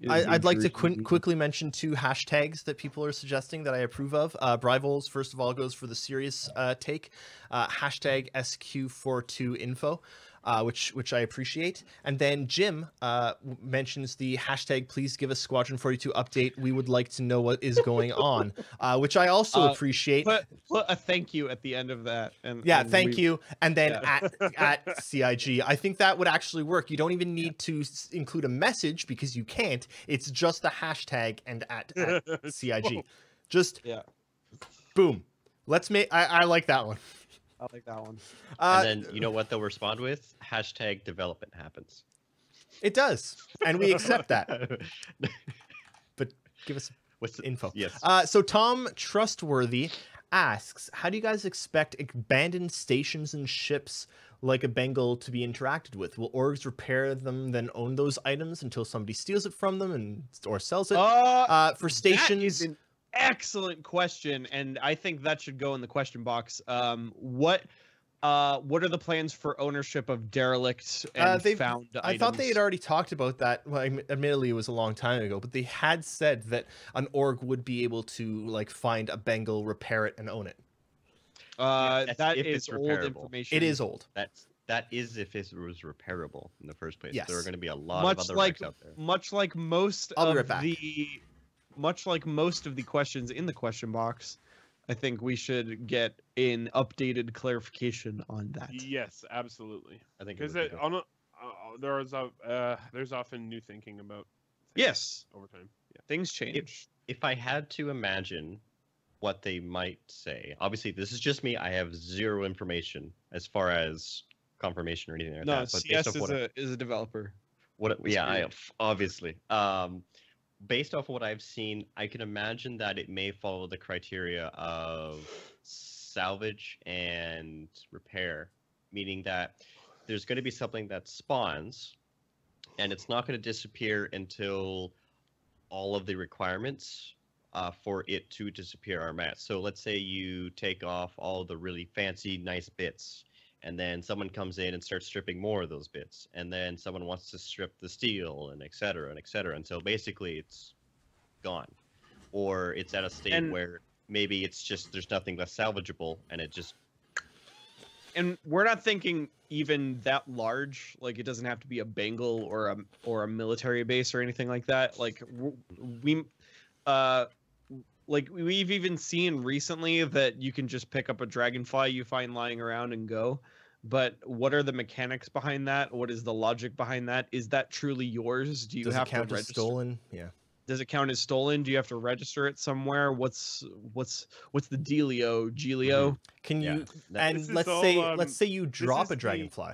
is I, I'd like to qu- quickly mention two hashtags that people are suggesting that I approve of. Uh, Brivols, first of all, goes for the serious uh, take. Uh, hashtag SQ42info, uh, which which I appreciate. And then Jim uh, mentions the hashtag please give us Squadron 42 update. We would like to know what is going on, uh, which I also Uh, appreciate. put, put a thank you at the end of that and Yeah, and thank we- you. And then yeah. at at CIG, I think that would actually work. You don't even need to s- include a message because you can't. It's just the hashtag and at, at CIG. Just Yeah. boom. Let's make. I, I like that one. I like that one Uh, and then you know what they'll respond with? Hashtag development happens. it does, and we accept that. But give us What's the info. Yes. Uh, so Tom Trustworthy asks, "How do you guys expect abandoned stations and ships like a Bengal to be interacted with? Will orgs repair them, then own those items until somebody steals it from them and or sells it? uh, Uh, for stations, excellent question, and I think that should go in the question box. Um, what, uh, what are the plans for ownership of derelict and Uh, found I thought they had already talked about that. Well, admittedly, it was a long time ago, but they had said that an org would be able to like find a Bengal, repair it, and own it. Uh, That's that if is old repairable. information. It is old. That's that is if it was repairable in the first place. Yes. There are going to be a lot much of other like out there. much like most I'll of right the much like most of the questions in the question box. I think we should get an updated clarification on that. yes, absolutely. I think Because be on a, uh, there is a, uh, there's often new thinking about things Yes, over time. Yeah. things change. if I had to imagine what they might say, obviously this is just me. I have zero information as far as confirmation or anything like no, that. But CS is what, I- a is a developer. what yeah, I experience. obviously. Um, based off what I've seen, I can imagine that it may follow the criteria of salvage and repair, meaning that there's going to be something that spawns, and it's not going to disappear until all of the requirements uh, for it to disappear are met. So let's say you take off all the really fancy, nice bits, and then someone comes in and starts stripping more of those bits, and then someone wants to strip the steel, and et cetera, and et cetera, until basically it's gone, or it's at a state And- where maybe it's just there's nothing less salvageable, and it just and we're not thinking even that large like it doesn't have to be a bengal or a or a military base or anything like that. Like we uh like we've even seen recently that you can just pick up a dragonfly you find lying around and go but what are the mechanics behind that what is the logic behind that is that truly yours do you Does have it count to as register stolen? Yeah. does it count as stolen do you have to register it somewhere what's what's what's the dealio gilio Can you? that- and This let's all, say um, let's say you drop is a the- dragonfly.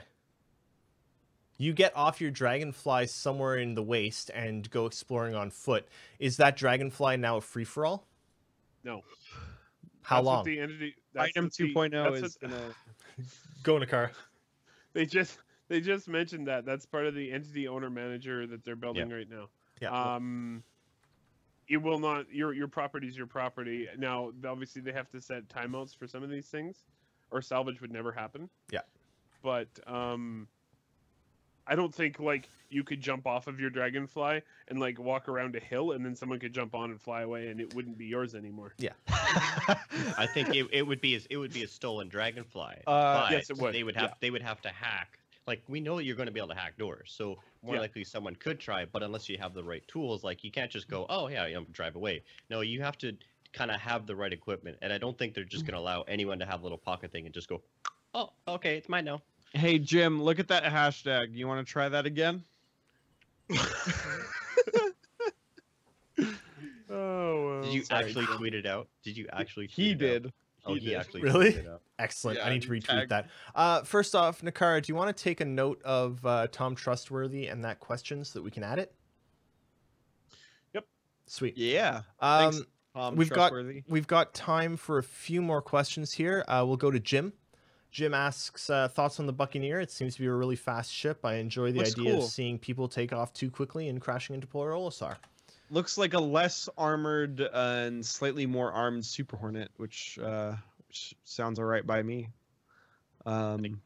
You get off your dragonfly somewhere in the waste and go exploring on foot. Is that dragonfly now a free for all? No. How That's long? the entity that's item what the- 2.0 that's is what- gonna Go in a car. They just they just mentioned that that's part of the entity owner manager that they're building right now. Yeah. Um, it will not your your property is your property. Now, obviously, they have to set timeouts for some of these things, or salvage would never happen. Yeah. But um, I don't think like you could jump off of your dragonfly and like walk around a hill, and then someone could jump on and fly away, and it wouldn't be yours anymore. Yeah. I think it, it would be as, it would be a stolen dragonfly. Uh, but yes, it would, They would yeah. have they would have to hack like we know you're going to be able to hack doors, so more Yeah. likely someone could try. But unless you have the right tools, like you can't just go, oh yeah, I'm drive away. No, you have to kind of have the right equipment, and I don't think they're just going to allow anyone to have a little pocket thing and just go, oh okay, it's mine now. Hey Jim, look at that hashtag. You want to try that again? Oh, Did you sorry, actually Jim. tweet it out? Did you actually? He tweet it out? did. Oh, He he, actually Really? tweeted it out. Excellent. I need to retweet tagged- that. Uh, first off, Nakara, do you want to take a note of uh, Tom Trustworthy and that question so that we can add it? Yep. Sweet. Yeah. Um, Thanks, Tom we've got- Trustworthy. We've got time for a few more questions here. Uh, we'll go to Jim. Jim asks uh, thoughts on the Buccaneer. It seems to be a really fast ship. I enjoy the Looks idea cool. of seeing people take off too quickly and crashing into Port Olisar. Looks like a less armored uh, and slightly more armed Super Hornet, which uh, which sounds all right by me. Um,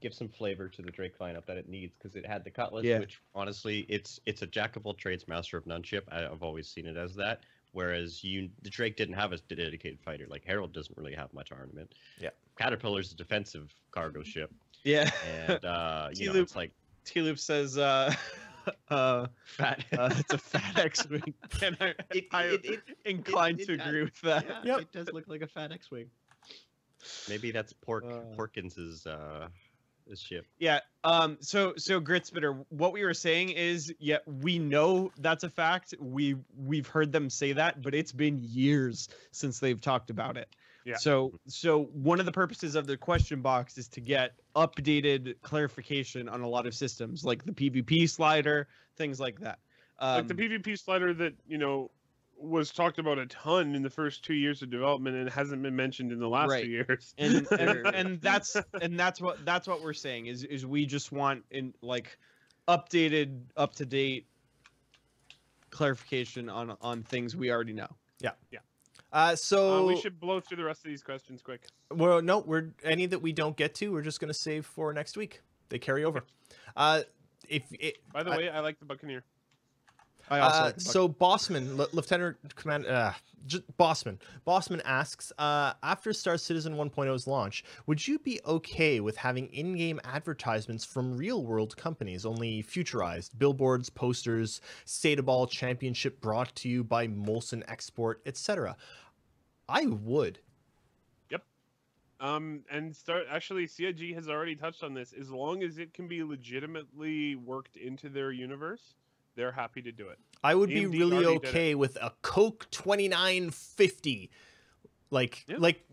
Give some flavor to the Drake lineup that it needs because it had the Cutlass, Yeah. which honestly, it's it's a jack of all trades, master of none ship. I, I've always seen it as that. Whereas you, the Drake didn't have a dedicated fighter. Like Herald doesn't really have much armament. Yeah. Caterpillar's a defensive cargo ship, yeah. and uh, you know T-Loop. it's like T Loop says uh, uh, fat. uh, it's a fat X-wing. And I, It- I it- it- inclined it to does. agree with that. yeah, Yep. it does look like a fat X-wing. Maybe that's Pork Uh. Porkins's uh, his ship. Yeah. Um. So so Gritspitter, what we were saying is, yeah, we know that's a fact. We we've heard them say that, but it's been years since they've talked about it. Yeah. So so one of the purposes of the question box is to get updated clarification on a lot of systems, like the PvP slider, things like that. Um, like the PvP slider that you know was talked about a ton in the first two years of development and hasn't been mentioned in the last Right. two years. and and, and that's and that's what that's what we're saying is is we just want in like updated up to date clarification on on things we already know Yeah, yeah. Uh, so Uh, we should blow through the rest of these questions quick. Well, no, we're any that we don't get to, we're just going to save for next week. They carry over. Uh, if it, By the I- way, I like the Buccaneer. I also uh, like so Bossman, L- Lieutenant Commander uh, J- Bossman, Bossman asks, uh, after Star Citizen 1.0's launch, would you be okay with having in-game advertisements from real-world companies, only futurized, billboards, posters, State of Ball Championship brought to you by Molson Export, etc.? I would. Yep. Um, and start actually, CIG has already touched on this. As long as it can be legitimately worked into their universe, they're happy to do it. I would be really already did it. okay with a Coke 2950. Like Yeah. like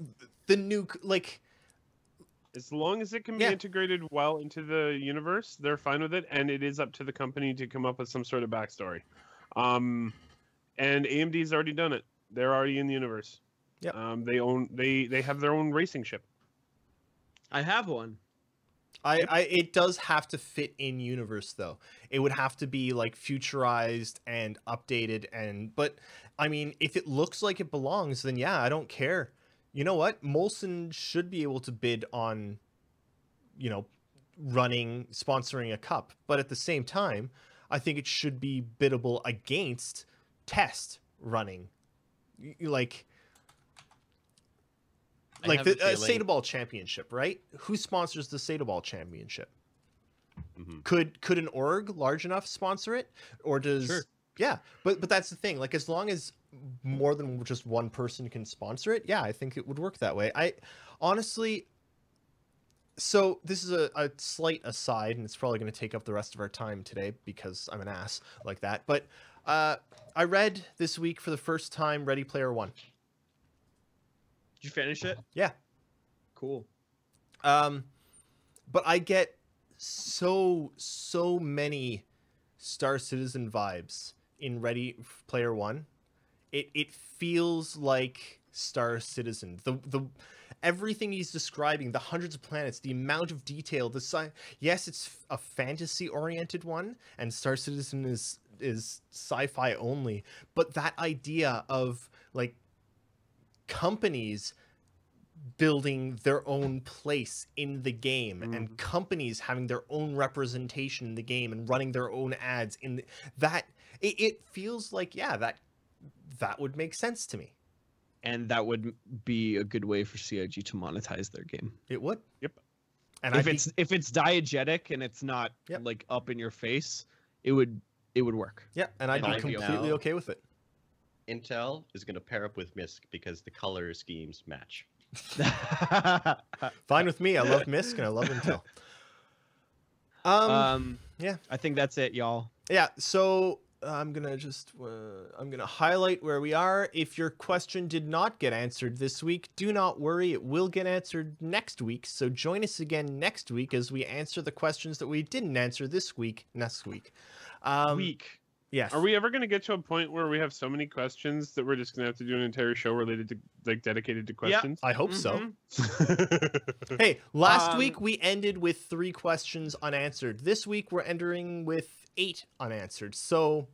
the new like As long as it can Yeah. be integrated well into the universe, they're fine with it, and it is up to the company to come up with some sort of backstory. Um, and AMD's already done it. They're already in the universe. Yeah. Um, they own they they have their own racing ship. i have one I, I it does have to fit in universe though. It would have to be like futurized and updated and but I mean if it looks like it belongs then yeah, I don't care. You know what? Molson should be able to bid on you know running sponsoring a cup, but at the same time, I think it should be biddable against test running. Like I like the uh, State Ball Championship, right? Who sponsors the State Ball Championship? Mhm. Could could an org large enough sponsor it, or does Sure. yeah? But but that's the thing. Like as long as more than just one person can sponsor it, yeah, I think it would work that way. I honestly. So this is a, a slight aside, and it's probably going to take up the rest of our time today because I'm an ass like that. But uh, I read this week for the first time Ready Player One. Did you finish it Yeah. cool Um, but I get so so many Star Citizen vibes in Ready Player One. It it feels like Star Citizen. The the everything he's describing, the hundreds of planets, the amount of detail, the sci- yes, it's a fantasy oriented one, and Star Citizen is is sci-fi only. But that idea of like companies building their own place in the game hmm. and companies having their own representation in the game and running their own ads in the, that it, it feels like yeah that that would make sense to me and that would be a good way for cig to monetize their game it would Yep. And if I'd be- it's if it's diegetic and it's not Yep. like up in your face, it would it would work. yeah, and I'd be Fine, completely now. okay with it. Intel is going to pair up with MISC because the color schemes match. Fine with me. I love MISC and I love Intel. Um, um, yeah. I think that's it, y'all. yeah. So I'm gonna just uh, I'm gonna highlight where we are. If your question did not get answered this week, do not worry. It will get answered next week. So join us again next week as we answer the questions that we didn't answer this week. Next week. Um, Week. Yes. Are we ever going to get to a point where we have so many questions that we're just going to have to do an entire show related to like dedicated to questions? Yeah. questions? I hope so. Mhm. Hey, last Um, week we ended with three questions unanswered. This week we're entering with eight unanswered. So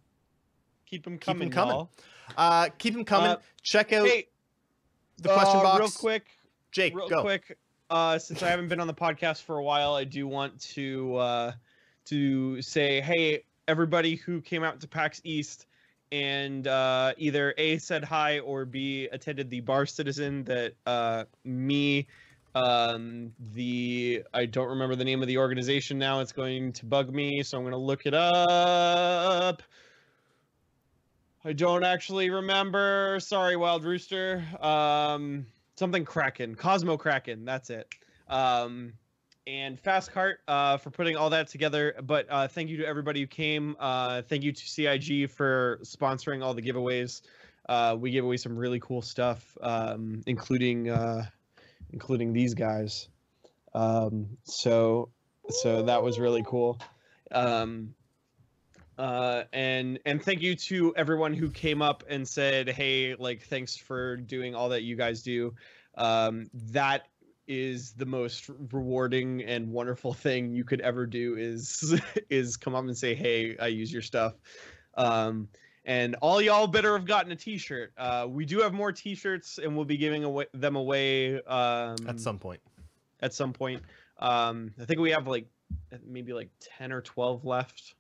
Keep them 'em coming, coming. y'all. uh, keep them coming. Uh, Check out Hey, the question uh, box. real quick. Jake, real go. quick uh since i haven't been on the podcast for a while i do want to uh to say hey everybody who came out to pax east and uh either a said hi or b attended the bar citizen that uh me um the i don't remember the name of the organization now it's going to bug me so i'm going to look it up i don't actually remember sorry wild rooster um something Kraken, Cosmo Kraken. That's it. Um, and Fast Cart uh, for putting all that together. But uh, thank you to everybody who came. Uh, thank you to CIG for sponsoring all the giveaways. Uh, we gave away some really cool stuff, um, including uh, including these guys. Um, so so that was really cool. Um, uh, and and thank you to everyone who came up and said, "Hey, like, thanks for doing all that you guys do." Um, that is the most rewarding and wonderful thing you could ever do is is come up and say, "Hey, I use your stuff." Um, and all y'all better have gotten a T-shirt. Uh, we do have more T-shirts, and we'll be giving away them away um, At some point. at some point. Um, I think we have like maybe like ten or twelve left.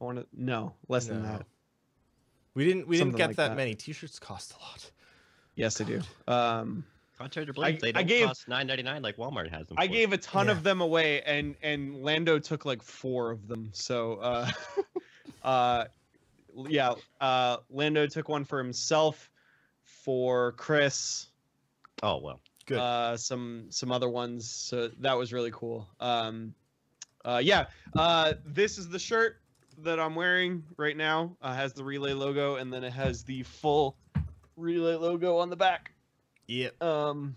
I want to no less than that. We didn't we didn't get like that, that. many. T-shirts cost a lot. Yes, I do. Um, Contrary to belief, I they don't gave- cost nine ninety nine like Walmart has them. I for. gave a ton Yeah. of them away, and and Lando took like four of them. So, uh, uh, yeah, uh, Lando took one for himself, for Chris, Oh well. Good. uh, some some other ones. So that was really cool. Um, uh, yeah, uh, this is the shirt that I'm wearing right now. Uh, has the relay logo, and then it has the full relay logo on the back. Yep. Um,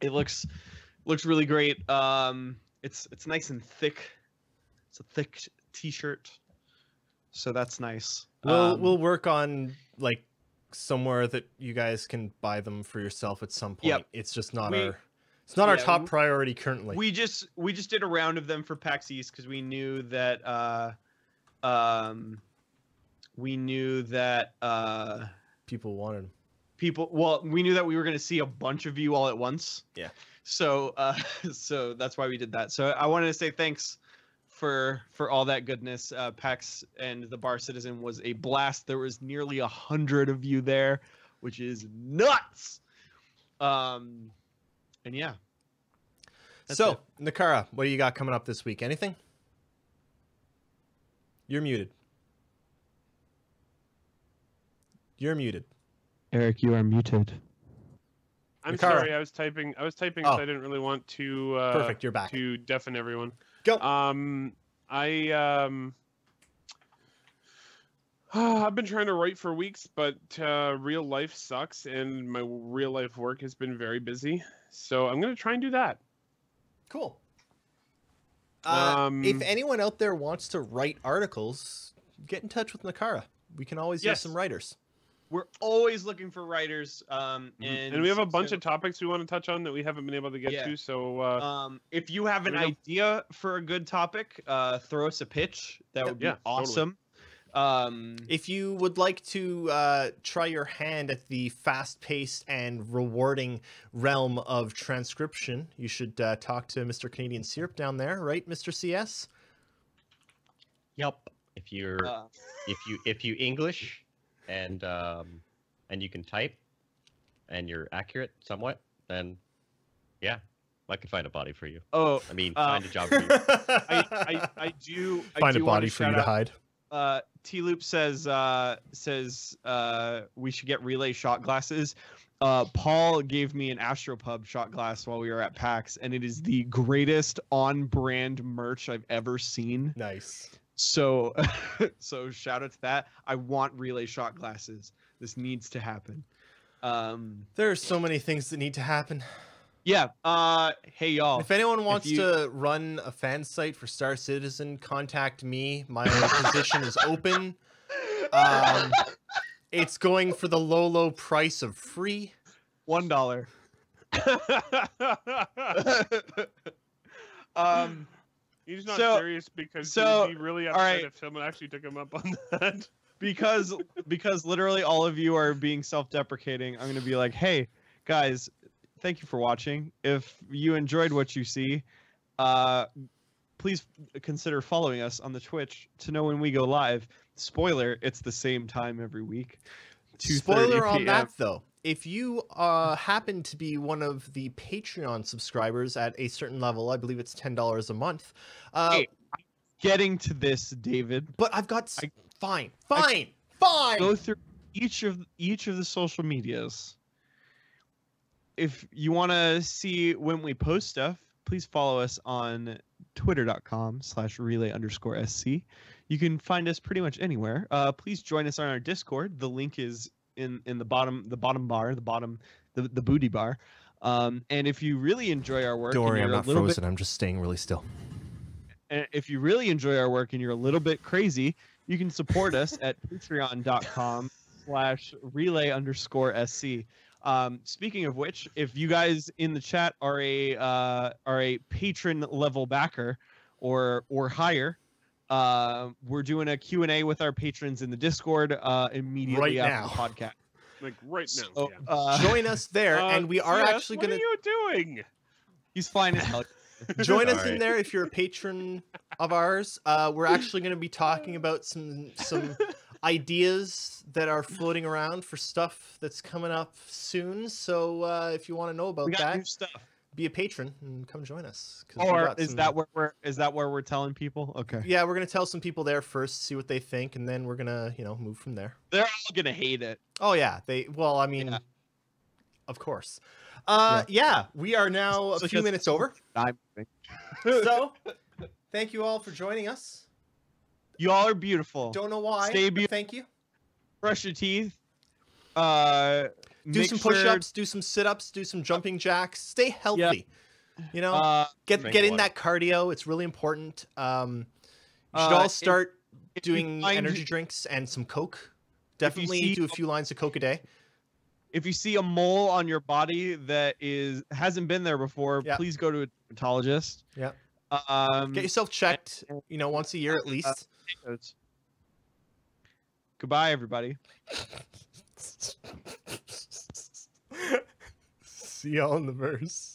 it looks looks really great. Um, it's it's nice and thick. It's a thick t- t-shirt, so that's nice. We'll Um, we'll work on like somewhere that you guys can buy them for yourself at some point. Yep. It's just not We- our it's not our top w- priority currently. we just we just did a round of them for PAX East because we knew that uh, um, we knew that uh, People wanted 'em. People. Well, we knew that we were going to see a bunch of you all at once. Yeah. So uh, so that's why we did that. So I wanted to say thanks for for all that goodness. Uh, PAX and the Bar Citizen was a blast. There was nearly a hundred of you there, which is nuts. Um, and yeah. So, it. Nakara, what do you got coming up this week? Anything? You're muted. You're muted. Eric, you are muted. I'm Nakara. sorry, I was typing. I was typing, Oh. so I didn't really want to uh, Perfect, you're back. to deafen everyone. Go. Um, I um, I've been trying to write for weeks, but uh, real life sucks, and my real life work has been very busy. So I'm gonna try and do that. Cool. Uh, if Um, anyone out there wants to write articles, get in touch with Nakara. We can always use some writers. We're always looking for writers. Um, and, And, we have a bunch so, of topics we want to touch on that we haven't been able to get Yeah. to. So uh, Um, if you have an Let me know. idea for a good topic, uh, throw us a pitch. That would be Yeah, totally. awesome. Um, If you would like to uh, try your hand at the fast-paced and rewarding realm of transcription, you should uh, talk to Mr. Canadian Syrup down there, right, Mr. CS? Yep. If you're uh, if you if you English and um and you can type and you're accurate somewhat, then yeah, I could find a body for you. Oh, I mean, Uh, find a job for you. I, I, I do. I Find do a body for you shout to hide. uh, T Loop says uh, says uh, we should get relay shot glasses. Uh, Paul gave me an Astropub shot glass while we were at PAX, and it is the greatest on-brand merch I've ever seen. Nice. So, so shout out to that. I want relay shot glasses. This needs to happen. Um, There are so many things that need to happen. yeah. Uh, hey y'all. If anyone wants you- to run a fan site for Star Citizen, contact me. My position is open. Um, it's going for the low, low price of free. One dollar. um. He's not So- serious because so, he'd be really upset right. if someone actually took him up on that. because because literally all of you are being self-deprecating i'm going to be like hey guys thank you for watching if you enjoyed what you see uh please consider following us on the twitch to know when we go live spoiler it's the same time every week Spoiler on PM. that, though. If you uh, happen to be one of the Patreon subscribers at a certain level, I believe it's ten dollars a month. Uh, Hey, getting to this david but I've got I- fine, I- fine, fine. go through each of each of the social medias. If you want to see when we post stuff, please follow us on twitter.com slash relay underscore sc. You can find us pretty much anywhere. Uh, please join us on our Discord. The link is in in the bottom the bottom bar, the bottom the, the booty bar. Um, and if you really enjoy our work, Don't worry, I'm not little bit frozen. I'm just staying really still. and if you really enjoy our work and you're a little bit crazy, you can support us at patreon.com slash relay underscore sc. Um, speaking of which, if you guys in the chat are a uh, are a patron level backer or or higher, uh, we're doing a Q&A with our patrons in the Discord uh, immediately Right after now. the podcast. like right now. So, yeah. uh, Join us there, Uh, and we are CS, actually what going to What are you doing? he's fine as hell. join us in there if you're a patron of ours. Uh, we're actually going to be talking about some some ideas that are floating around for stuff that's coming up soon. So uh, if you want to know about We got new that, stuff. Be a patron and come join us. Or is some- that where we're is that where we're telling people? Okay. Yeah, we're gonna tell some people there first, see what they think, and then we're gonna, you know, move from there. They're all gonna hate it. Oh yeah, they. Well, I mean, Yeah. of course. Uh, yeah. we are now a So few minutes over. I'm So, thank you all for joining us. You all are beautiful. Don't know why. Stay but beau- thank you. brush your teeth. Uh, Do make some sure- push-ups, do some sit-ups, do some jumping jacks. Stay healthy. You know, Uh, get get in that cardio. It's really important. Um, you should Uh, all start if doing find- energy drinks and some Coke. Definitely see- do a few lines of Coke a day. If you see a mole on your body that is hasn't been there before, Yeah. please go to a dermatologist. Yeah. Um, Get yourself checked. You know, once a year at least. notes. Goodbye, everybody. See y'all in the verse.